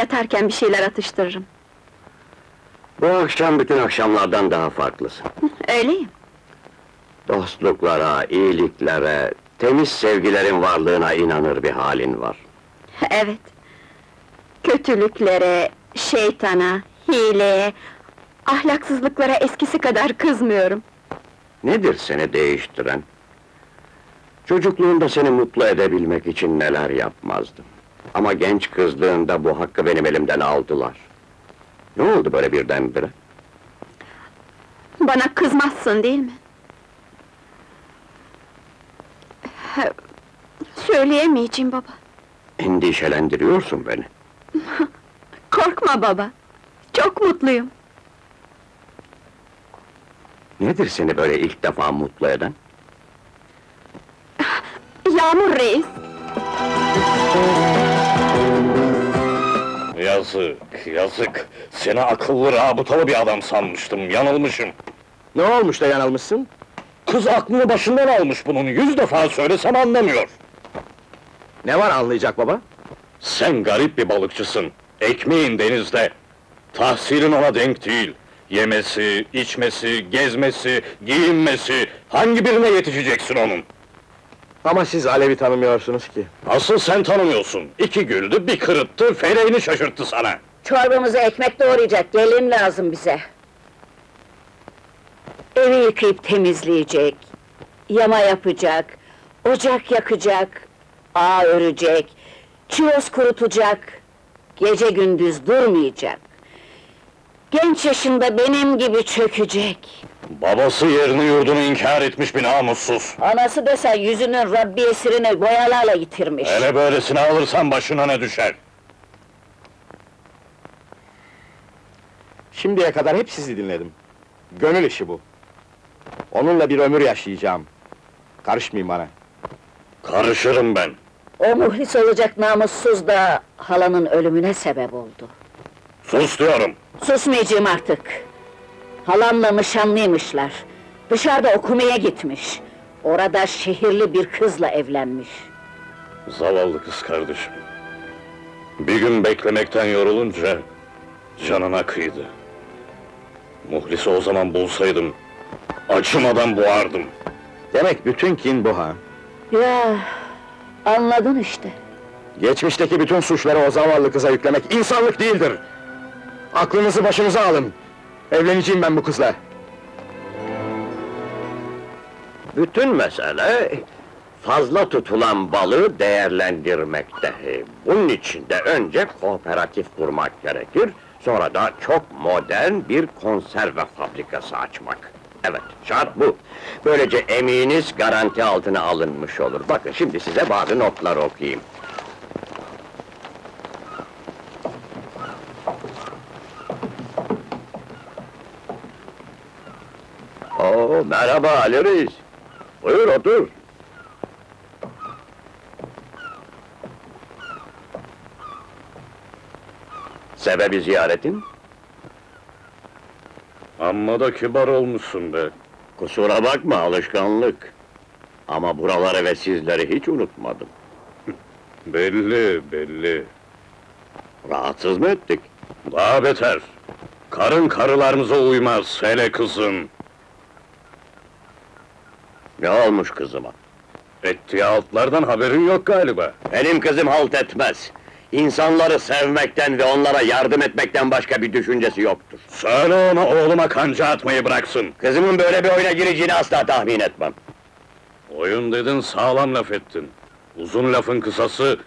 Yatarken bir şeyler atıştırırım. Bu akşam bütün akşamlardan daha farklısın. Öyleyim. Dostluklara, iyiliklere, temiz sevgilerin varlığına inanır bir halin var. Evet. Kötülüklere, şeytana, hileye, ahlaksızlıklara eskisi kadar kızmıyorum. Nedir seni değiştiren? Çocukluğunda seni mutlu edebilmek için neler yapmazdım. Ama genç kızlığında bu hakkı benim elimden aldılar. Ne oldu böyle birdenbire? Bana kızmazsın değil mi? Söyleyemeyeceğim baba. Endişelendiriyorsun beni. Korkma baba. Çok mutluyum. Nedir seni böyle ilk defa mutlu eden? Yağmur reis. Yazık, yazık. Seni akıllı, rabıtalı bir adam sanmıştım, yanılmışım. Ne olmuş da yanılmışsın? Kız aklını başından almış bunun, yüz defa söylesem anlamıyor. Ne var anlayacak baba? Sen garip bir balıkçısın. Ekmeğin denizde. Tahsilin ona denk değil. Yemesi, içmesi, gezmesi, giyinmesi... ...hangi birine yetişeceksin onun? Ama siz Alev'i tanımıyorsunuz ki. Asıl sen tanımıyorsun. İki güldü, bir kırıttı, feleğini şaşırttı sana. Çorbamıza ekmek doğrayacak, gelin lazım bize. Evi yıkayıp temizleyecek, yama yapacak, ocak yakacak, ağ örecek, çiroz kurutacak, gece gündüz durmayacak. Genç yaşında benim gibi çökecek. Babası yerini yurdunu inkar etmiş bir namussuz. Anası desen yüzünün Rabbi esirine boyalarla yitirmiş. Hele böylesini alırsan başına ne düşer? Şimdiye kadar hep sizi dinledim. Gönül işi bu. Onunla bir ömür yaşayacağım. Karışmayın bana. Karışırım ben. O muhlis olacak namussuz da halanın ölümüne sebep oldu. Sus diyorum. Susmayacağım artık. Halamla nişanlıymışlar. Dışarıda okumaya gitmiş. Orada şehirli bir kızla evlenmiş. Zavallı kız kardeşim. Bir gün beklemekten yorulunca canına kıydı. Muhlis'i o zaman bulsaydım acımadan boğardım. Demek bütün kin bu ha. Ya, anladın işte. Geçmişteki bütün suçları o zavallı kıza yüklemek insanlık değildir. Aklınızı başınıza alın. Evleneceğim ben bu kızla. Bütün mesele fazla tutulan balığı değerlendirmekte. Bunun için de önce kooperatif kurmak gerekir, sonra da çok modern bir konserve fabrikası açmak. Evet, şart bu. Böylece emeğiniz garanti altına alınmış olur. Bakın şimdi size bazı notlar okuyayım. Oo, merhaba Ali Reis. Buyur otur. Sebebi ziyaretin? Amma da kibar olmuşsun be. Kusura bakma alışkanlık. Ama buraları ve sizleri hiç unutmadım. Belli, belli. Rahatsız mı ettik? Daha beter. Karın karılarımıza uymaz, hele kızın. Ne olmuş kızıma? Ettiği altlardan haberin yok galiba. Benim kızım halt etmez. İnsanları sevmekten ve onlara yardım etmekten başka bir düşüncesi yoktur. Söyle ona oğluma kanca atmayı bıraksın. Kızımın böyle bir oyuna gireceğini asla tahmin etmem. Oyun dedin, sağlam laf ettin. Uzun lafın kısası,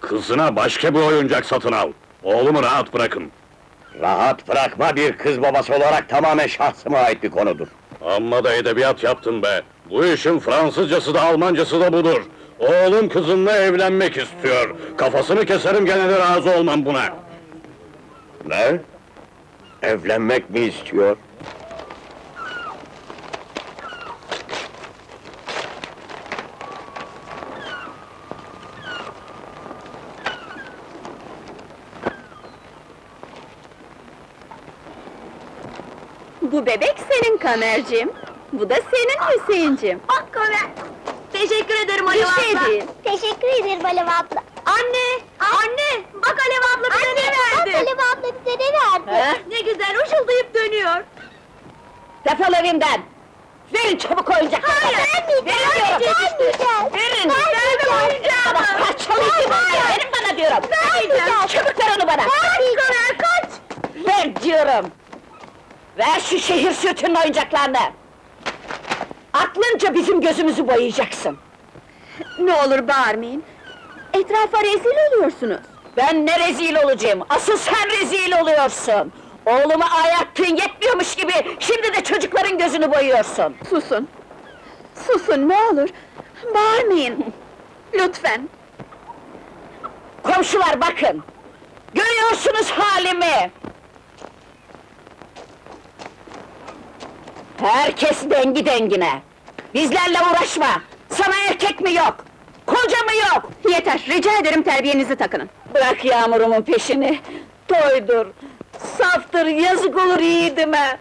kızına başka bir oyuncak satın al. Oğlumu rahat bırakın. Rahat bırakma bir kız babası olarak tamamen şahsıma ait bir konudur. Amma da edebiyat yaptın be. Bu işin Fransızcası da Almancası da budur. Oğlum kızınla evlenmek istiyor. Kafasını keserim gene de razı olmam buna. Ne? Evlenmek mi istiyor? Bu bebek senin Kamerciğim. Bu da senin Hüseyincim. Bak Kamer. Teşekkür ederim Bir şey değil. Teşekkür ederim Alev abla. Anne! Anne! Bak Alev abla bize ne verdi? Bak Alev abla bize ne verdi? He? Ne güzel ışıldayıp dönüyor. Defol evimden! Verin çabuk oyuncakları! Hayır, vermeyeceğim, vermeyeceğim. Verin! Vermeyeceğim oyuncağımı. Bana parçalayıcı Verin bana diyorum! Vermeyeceğim. Çabuk ver onu bana! Kaç kaç! Ver diyorum! Ver şu şehir sütünün oyuncaklarını! Aklınca bizim gözümüzü boyayacaksın! Ne olur bağırmayın. Etrafa rezil oluyorsunuz. Ben ne rezil olacağım, asıl sen rezil oluyorsun! Oğlumu ayattığın yetmiyormuş gibi, şimdi de çocukların gözünü boyuyorsun! Susun. Susun ne olur. Bağırmayın. Lütfen. Komşular bakın! Görüyorsunuz halimi! Herkes dengi dengine! Bizlerle uğraşma! Sana erkek mi yok? Koca mı yok? Yeter, rica ederim terbiyenizi takının. Bırak yağmurumun peşini! Toydur! Saftır, yazık olur yiğidime!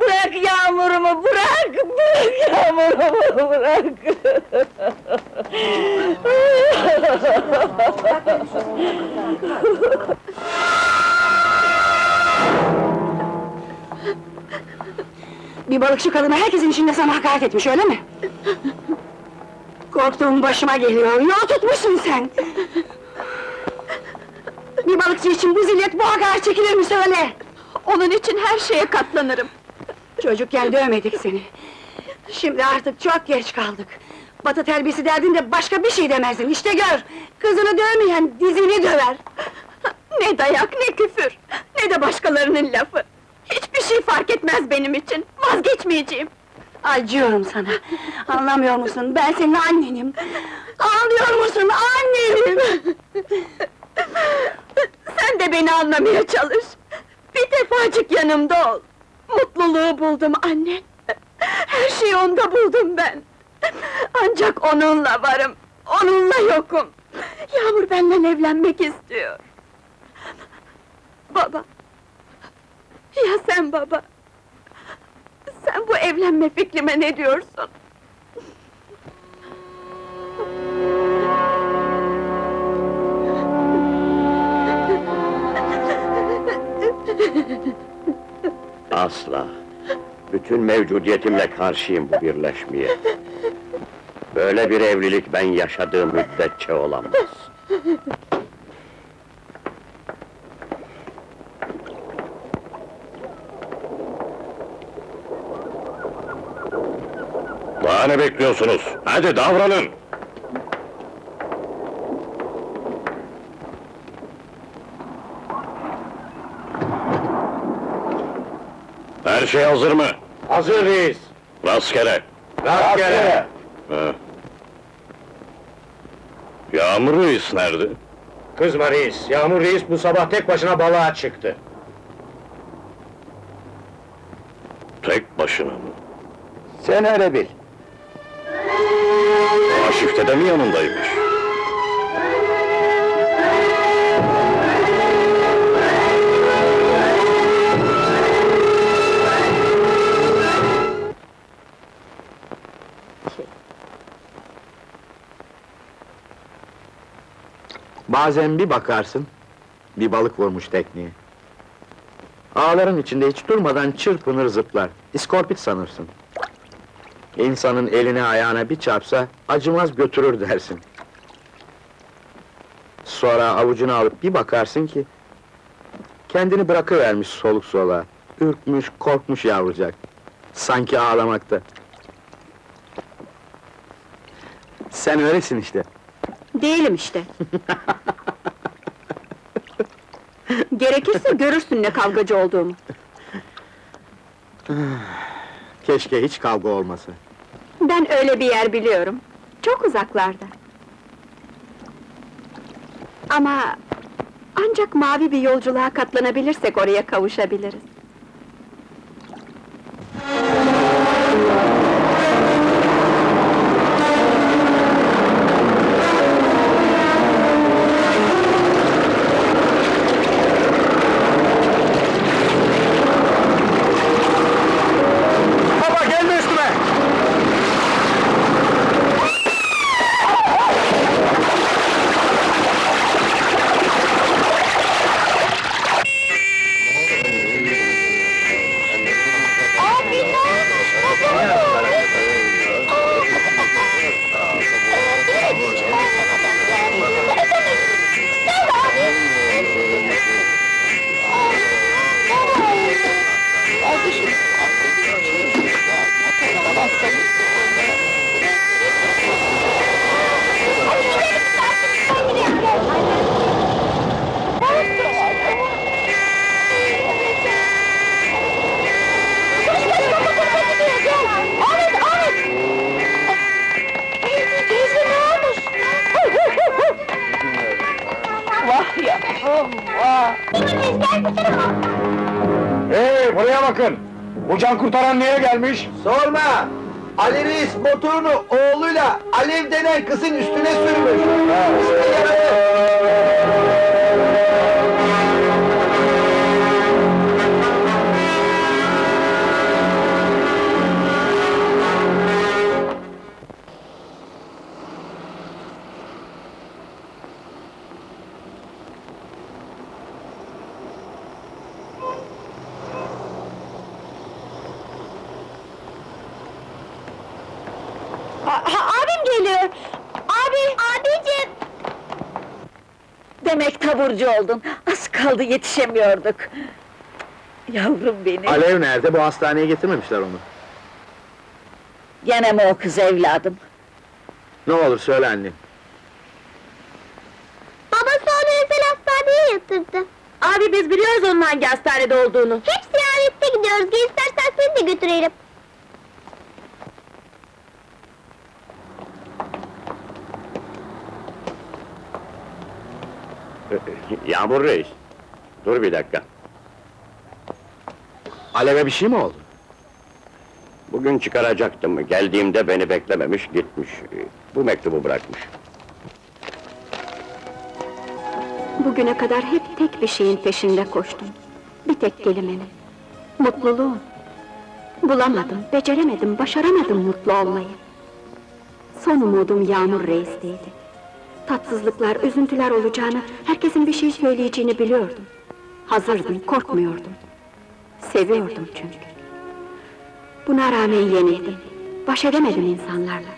Bırak yağmurumu, bırak! Bırak yağmurumu, bırak! Bir balıkçı kadına herkesin içinde sana hakaret etmiş, öyle mi? Korktuğum başıma geliyor, yol tutmuşsun sen! Bir balıkçı için bu zillet, bu hakaret çekilir mi söyle? Onun için her şeye katlanırım. Çocukken dövmedik seni. Şimdi artık çok geç kaldık. Batı terbiyesi derdinde başka bir şey demezdin, işte gör! Kızını dövmeyen dizini döver! Ne dayak, ne küfür, ne de başkalarının lafı. Hiçbir şey fark etmez benim için. Vazgeçmeyeceğim. Acıyorum sana. Anlamıyor musun? Ben senin annenim. Anlıyor musun? Annenim! Sen de beni anlamaya çalış. Bir defacık yanımda ol. Mutluluğu buldum anne. Her şeyi onda buldum ben. Ancak onunla varım, onunla yokum. Yağmur benden evlenmek istiyor. Baba. Ya sen baba? Sen bu evlenme fikrime ne diyorsun? Asla! Bütün mevcudiyetimle karşıyım bu birleşmeye. Böyle bir evlilik ben yaşadığım müddetçe olamaz. Daha ne bekliyorsunuz? Hadi davranın! Her şey hazır mı? Hazır reis. Rastgele! Rastgele. Ha. Yağmur Reis nerede? Kızma reis. Yağmur reis bu sabah tek başına balığa çıktı. Tek başına mı? Sen öyle bil. Aşifte de mi yanındaymış? Bazen bir bakarsın, bir balık vurmuş tekneye. Ağların içinde hiç durmadan çırpınır zıplar, iskorpit sanırsın. İnsanın eline ayağına bir çarpsa, acımaz götürür dersin. Sonra avucuna alıp bir bakarsın ki... ...kendini bırakıvermiş soluk soluğa, ürkmüş, korkmuş yavrucak. Sanki ağlamakta. Sen öylesin işte. Değilim işte. Gerekirse görürsün ne kavgacı olduğumu. Keşke hiç kavga olmasa. Ben öyle bir yer biliyorum. Çok uzaklarda. Ama ancak mavi bir yolculuğa katlanabilirsek oraya kavuşabiliriz. Kurtaran niye Abi! Abicim! Demek taburcu oldun, az kaldı yetişemiyorduk. Yavrum benim, Alev nerede? Bu hastaneye getirmemişler onu. gene mi o kız evladım? Ne olur söyle anne. Babası onu özel hastaneye yatırdı. Abi biz biliyoruz onun hangi hastanede olduğunu. Hep ziyarette gidiyoruz. Gel istersen seni de götürelim. Yağmur Reis, dur bir dakika. Alev'e bir şey mi oldu? Bugün çıkaracaktım, geldiğimde beni beklememiş, gitmiş. Bu mektubu bırakmış. Bugüne kadar hep tek bir şeyin peşinde koştum. Bir tek kelimenin. Mutluluğun. Bulamadım, beceremedim, başaramadım mutlu olmayı. Son umudum Yağmur Reis'teydi. Tatsızlıklar, üzüntüler olacağını, herkesin bir şey söyleyeceğini biliyordum. Hazırdım, korkmuyordum. Seviyordum çünkü. Buna rağmen yenildim. Baş edemedim insanlarla.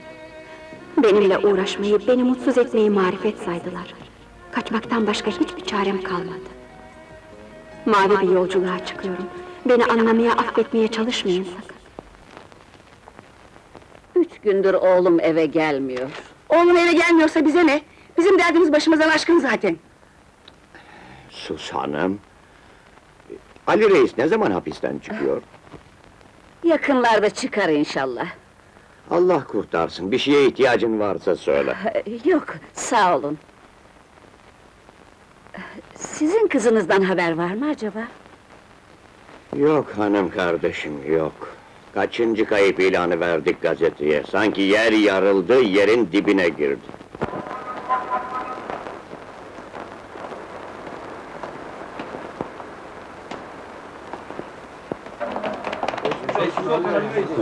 Benimle uğraşmayı, beni mutsuz etmeyi marifet saydılar. Kaçmaktan başka hiçbir çarem kalmadı. Mavi bir yolculuğa çıkıyorum. Beni anlamaya, affetmeye çalışmayın sakın. Üç gündür oğlum eve gelmiyor. Oğlum eve gelmiyorsa bize ne? Bizim derdimiz başımızdan aşkın zaten. Sus hanım. Ali Reis ne zaman hapisten çıkıyor? Yakınlarda çıkar inşallah. Allah kurtarsın, bir şeye ihtiyacın varsa söyle. Yok, sağ olun. Sizin kızınızdan haber var mı acaba? Yok hanım kardeşim, yok. Kaçıncı kayıp ilanı verdik gazeteye. Sanki yer yarıldı, yerin dibine girdi.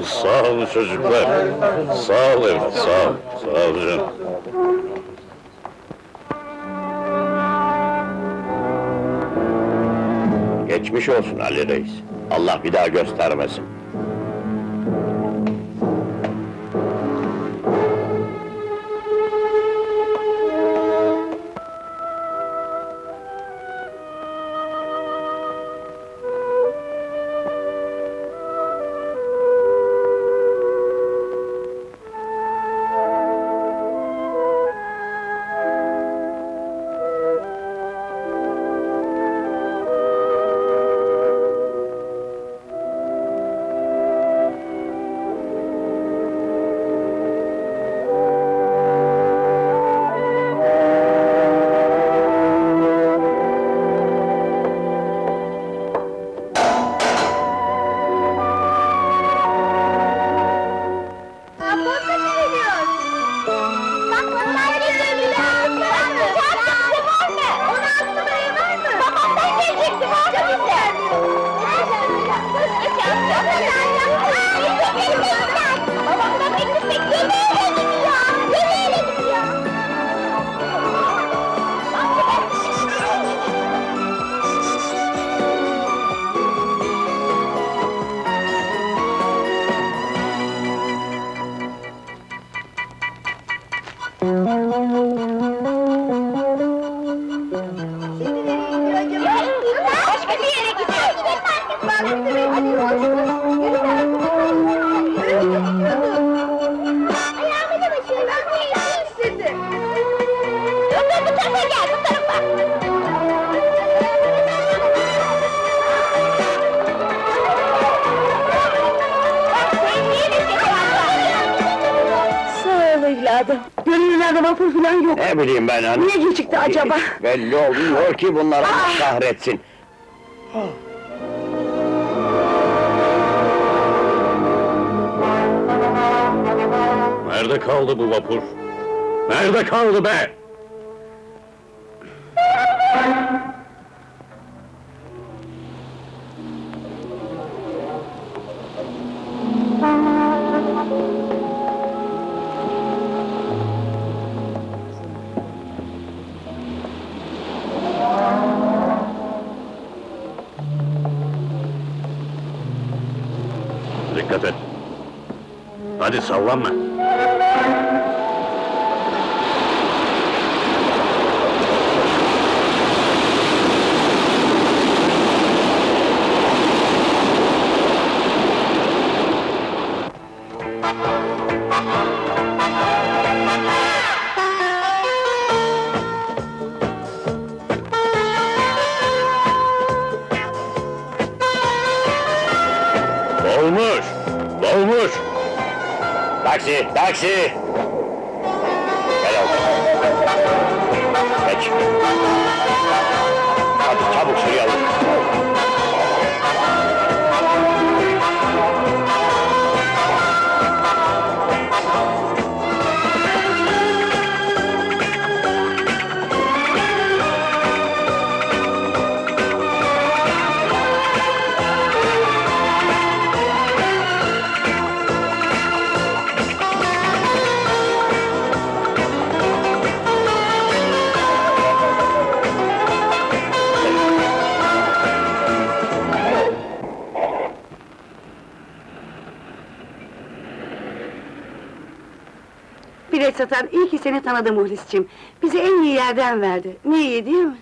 Sağ olun çocuklar. Sağ ol evlat, sağ ol. Sağ ol canım. Geçmiş olsun Ali Reis. Allah bir daha göstermesin. Ne bileyim ben hanım. Niye gecikti acaba? Belli olmuyor ki bunlar Allah kahretsin. Nerede kaldı bu vapur? Nerede kaldı be? That's a woman. 是 tanıdı Muhlis'cim. Bizi en iyi yerden verdi. Ne iyi değil mi?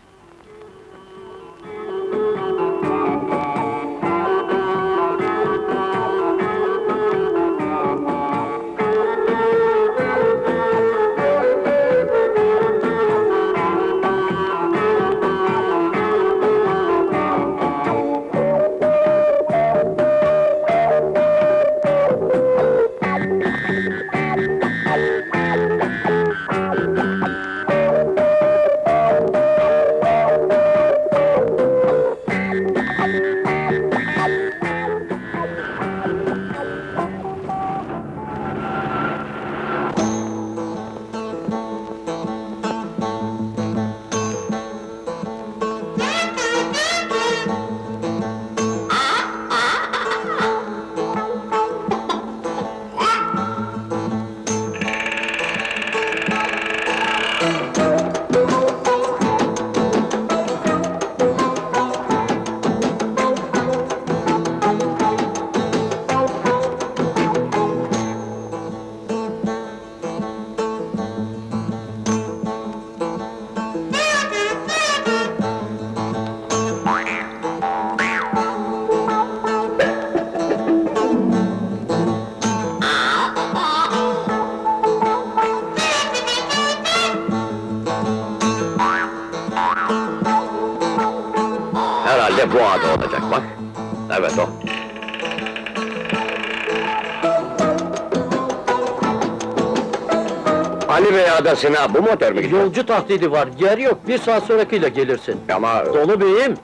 Adasına bu motor mu gidiyor? Yolcu tahdidi var, yer yok, bir saat sonrakiyle gelirsin. Ama Dolu beyim,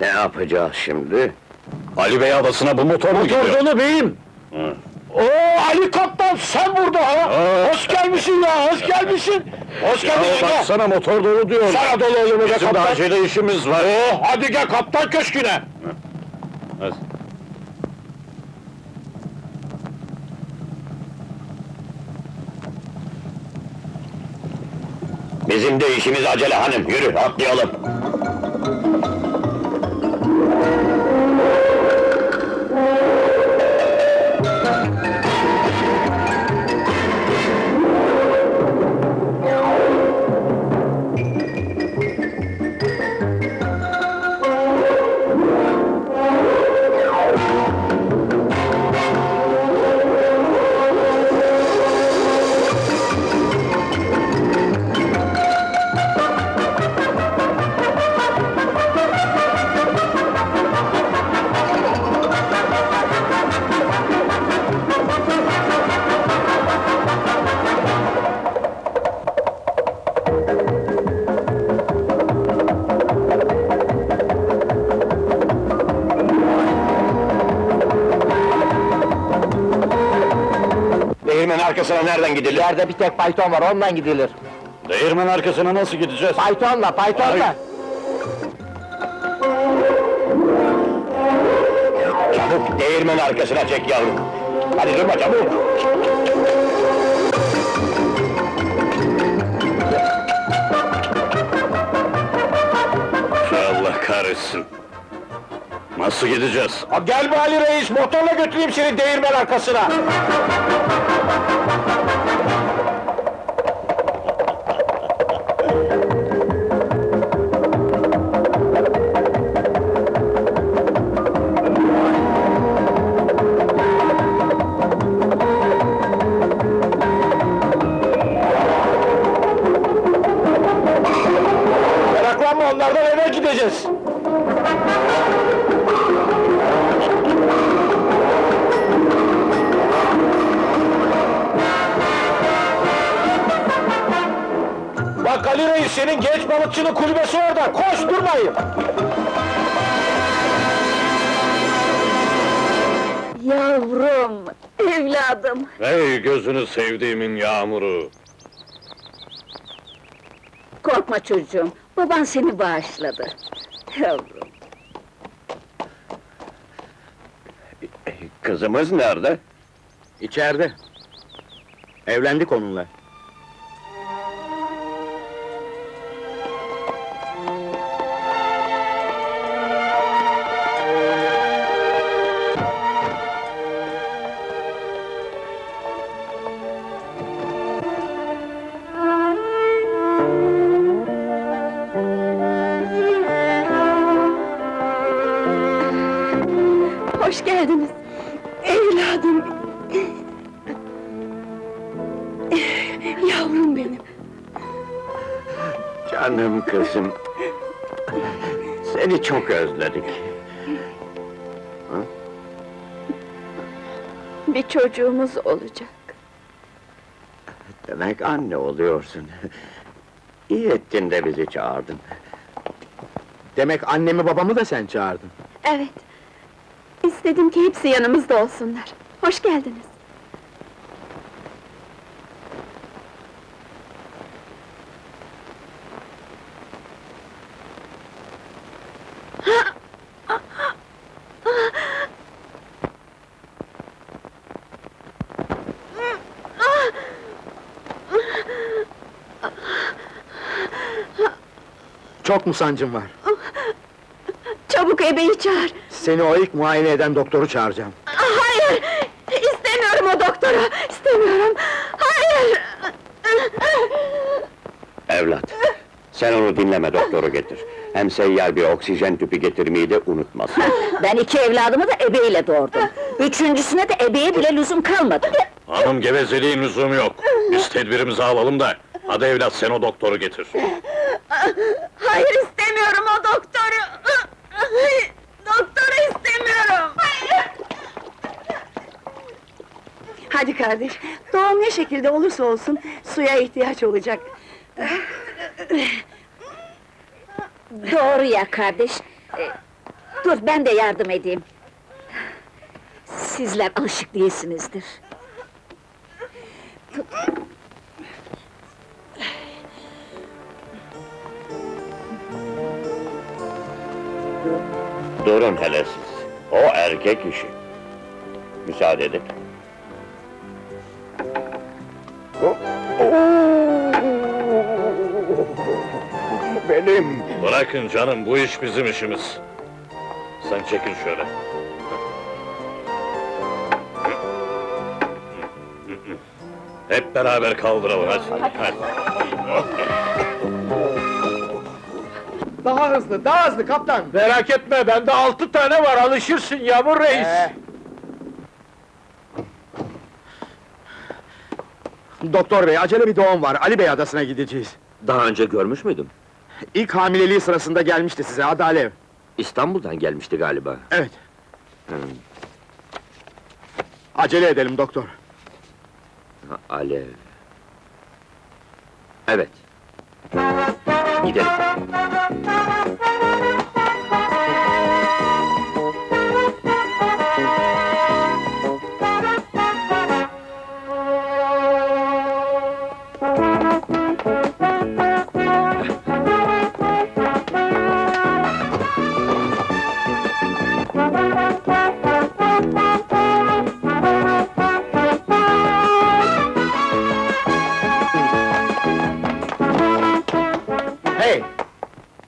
ne yapacağız şimdi? Ali Bey adasına bu motor mu motor gidiyor? dolu beyim! Hı. Oo Ali Kaptan sen burada ha! Aa. Hoş gelmişsin ya, hoş gelmişsin! Hoş geldin ya! baksana motor dolu diyor. Sana dolu olur be Bizim de kaptan? acele işimiz var. Oo, hadi gel kaptan köşküne! Bizim de işimiz acele hanım, yürü atlayalım. Gidilir? Yerde bir tek payton var, ondan gidilir. Değirmen arkasına nasıl gideceğiz? Paytonla, paytonla! Çabuk değirmen arkasına çek yavrum. Hadi durma çabuk. Allah kahretsin. Nasıl gideceğiz? Ha, Gel be Ali Reis, motorla götüreyim seni değirmen arkasına! Balıkçının kulübesi orada, koş durmayın! Yavrum, evladım. Hey gözünü sevdiğimin yağmuru. Korkma çocuğum, baban seni bağışladı. Yavrum. Kızımız nerede? İçeride. Evlendik onunla. Çocuğumuz olacak. Demek anne oluyorsun. İyi ettin de bizi çağırdın. Demek annemi babamı da sen çağırdın. Evet. İstedim ki hepsi yanımızda olsunlar. Hoş geldiniz. Çok mu sancın var? Çabuk ebeyi çağır. Seni o ilk muayene eden doktoru çağıracağım. Hayır! İstemiyorum o doktoru! İstemiyorum! Hayır! Evlat, sen onu dinleme doktoru getir. Hem seyyar bir oksijen tüpü getirmeyi de unutmasın. Ben iki evladımı da ebeyle doğurdum. Üçüncüsüne de ebeye bile lüzum kalmadı. Hanım gevezeliğin lüzumu yok. Biz tedbirimizi alalım da. Hadi evlat sen o doktoru getir. Hayır istemiyorum o doktoru! Doktoru istemiyorum! Hadi kardeş, doğum ne şekilde olursa olsun suya ihtiyaç olacak. Doğru ya kardeş. Ee, dur ben de yardım edeyim. Sizler alışık değilsinizdir. Durun hele siz. O erkek işi. Müsaade edin. Benim. Bırakın canım bu iş bizim işimiz. Sen çekil şöyle. Hep beraber kaldıralım hadi. hadi. Daha hızlı, daha hızlı kaptan! Merak etme, bende altı tane var, alışırsın yağmur reis! Doktor bey, acele bir doğum var, Ali Bey adasına gideceğiz. Daha önce görmüş müydüm? İlk hamileliği sırasında gelmişti size, adı Alev. İstanbul'dan gelmişti galiba. Evet. Acele edelim doktor. Ha, Alev. Evet. Gidelim. Hey!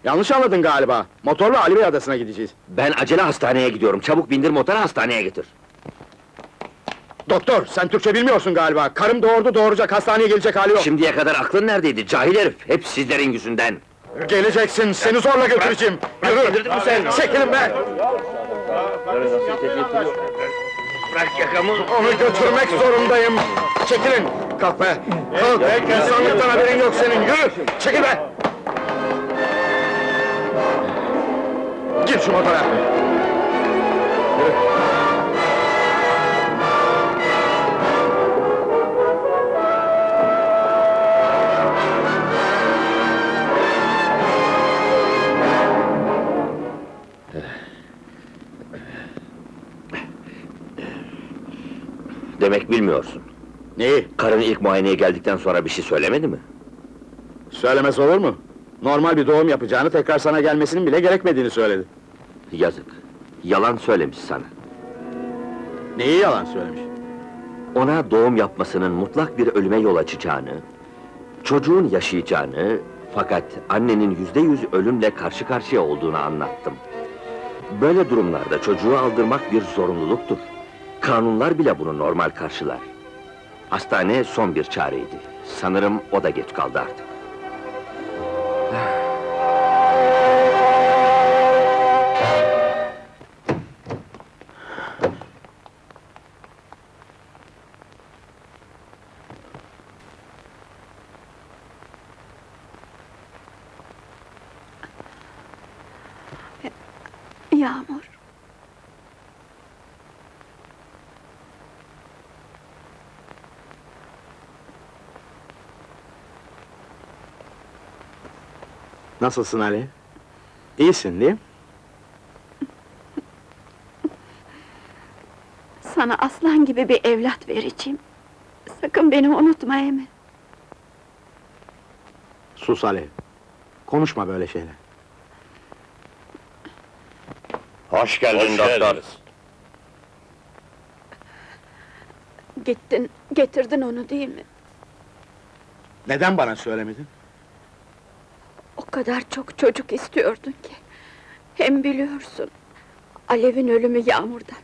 Yanlış anladın galiba. Motorla Ali Bey adasına gideceğiz. Ben acele hastaneye gidiyorum. Çabuk bindir motoru hastaneye getir. Doktor, sen Türkçe bilmiyorsun galiba. Karım doğurdu, doğuracak, hastaneye gelecek hali yok. Şimdiye kadar aklın neredeydi? Cahil herif. Hep sizlerin yüzünden. Geleceksin, seni zorla götüreceğim. Yürü! sen. Çekilin be! Bırak yakamı. Onu götürmek zorundayım! Çekilin! Kalk be! Kalk! İnsanlıktan haberin yok senin, yürü! Çekil be! Gir şu motora! Yürü! Demek bilmiyorsun. Neyi? Karın ilk muayeneye geldikten sonra bir şey söylemedi mi? Söylemez olur mu? Normal bir doğum yapacağını, tekrar sana gelmesinin bile gerekmediğini söyledi. Yazık. Yalan söylemiş sana. Neyi yalan söylemiş? Ona doğum yapmasının mutlak bir ölüme yol açacağını, çocuğun yaşayacağını, fakat annenin yüzde yüz ölümle karşı karşıya olduğunu anlattım. Böyle durumlarda çocuğu aldırmak bir zorunluluktur. Kanunlar bile bunu normal karşılar. Hastane son bir çareydi. Sanırım o da geç kaldı artık. Nasılsın Ali? İyisin değil mi? Sana aslan gibi bir evlat vereceğim. Sakın beni unutma Emir. Sus Ali. Konuşma böyle şeyler. Hoş geldin Hoş doktor. geldiniz. Gittin, getirdin onu değil mi? Neden bana söylemedin? O kadar çok çocuk istiyordun ki. Hem biliyorsun, Alev'in ölümü Yağmur'dan.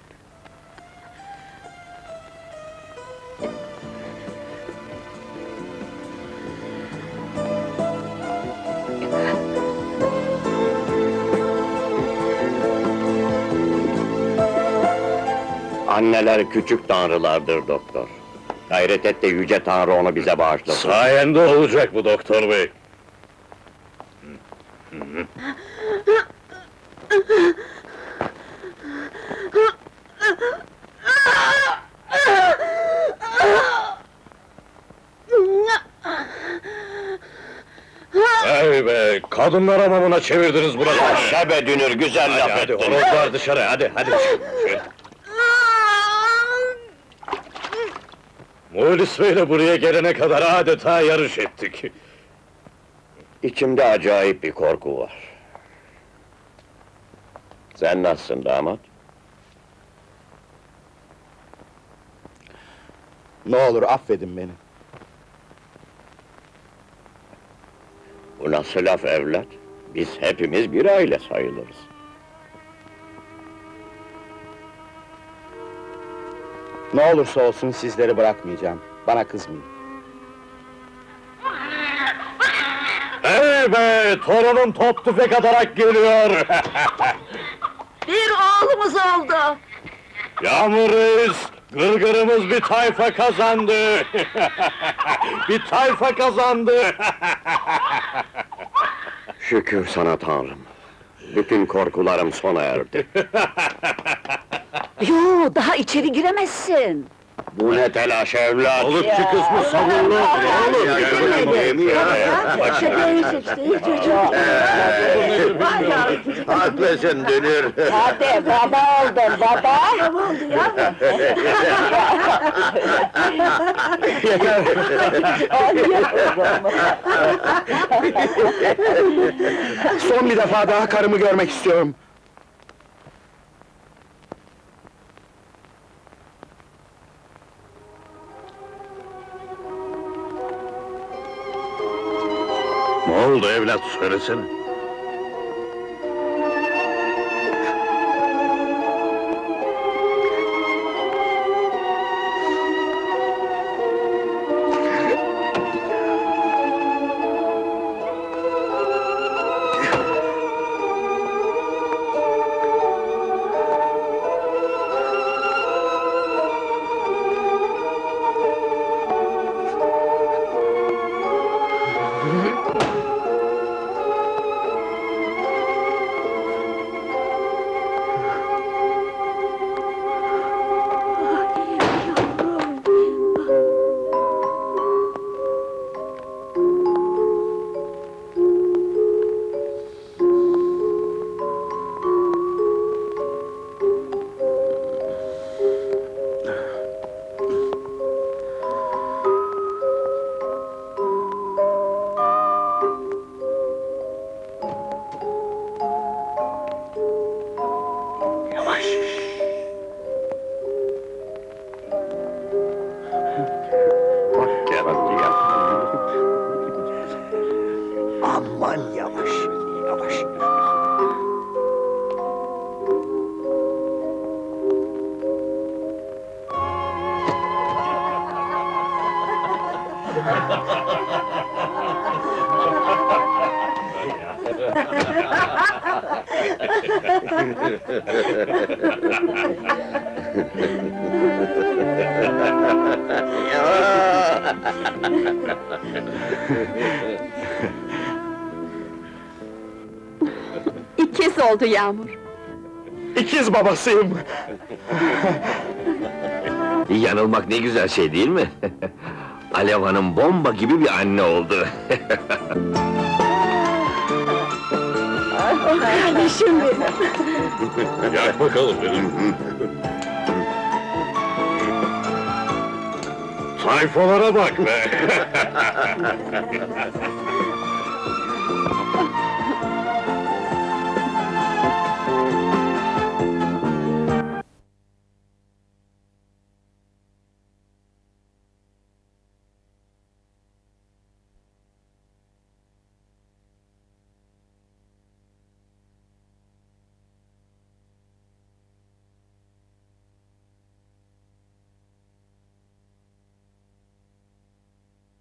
Anneler küçük tanrılardır doktor. Gayret et de yüce tanrı onu bize bağışlasın. Sayende olacak bu doktor bey. Hey be, kadınlar hamamına çevirdiniz burayı. Şebe dünür güzel Hadi laf hadi, ettin. horozlar dışarı, hadi hadi. Muhlis Bey'le buraya gelene kadar adeta yarış ettik. İçimde acayip bir korku var. Sen nasılsın damat? Ne olur affedin beni. Bu nasıl laf evlat? Biz hepimiz bir aile sayılırız. Ne olursa olsun sizleri bırakmayacağım. Bana kızmayın. Hey be, torunum top tüfek atarak geliyor. Bir oğlumuz oldu. Yağmur Reis, gırgırımız bir tayfa kazandı. bir tayfa kazandı. Şükür sana tanrım. Bütün korkularım sona erdi. Yo, daha içeri giremezsin. Bu ne telaş evlat? Balıkçı kısmı sabırlı. Oğlum, Ya, gel ya. Şekeyi seçti çocuk. Var ya. Haklısın dünür. Hadi, baba oldun, baba! Ne oldu ya? Son bir defa daha karımı görmek istiyorum. Oldu evlat, söylesene. İkiz babasıyım. Yanılmak ne güzel şey değil mi? Alev Hanım bomba gibi bir anne oldu. Kardeşim benim. Yak bakalım benim. Sayfalara bak be!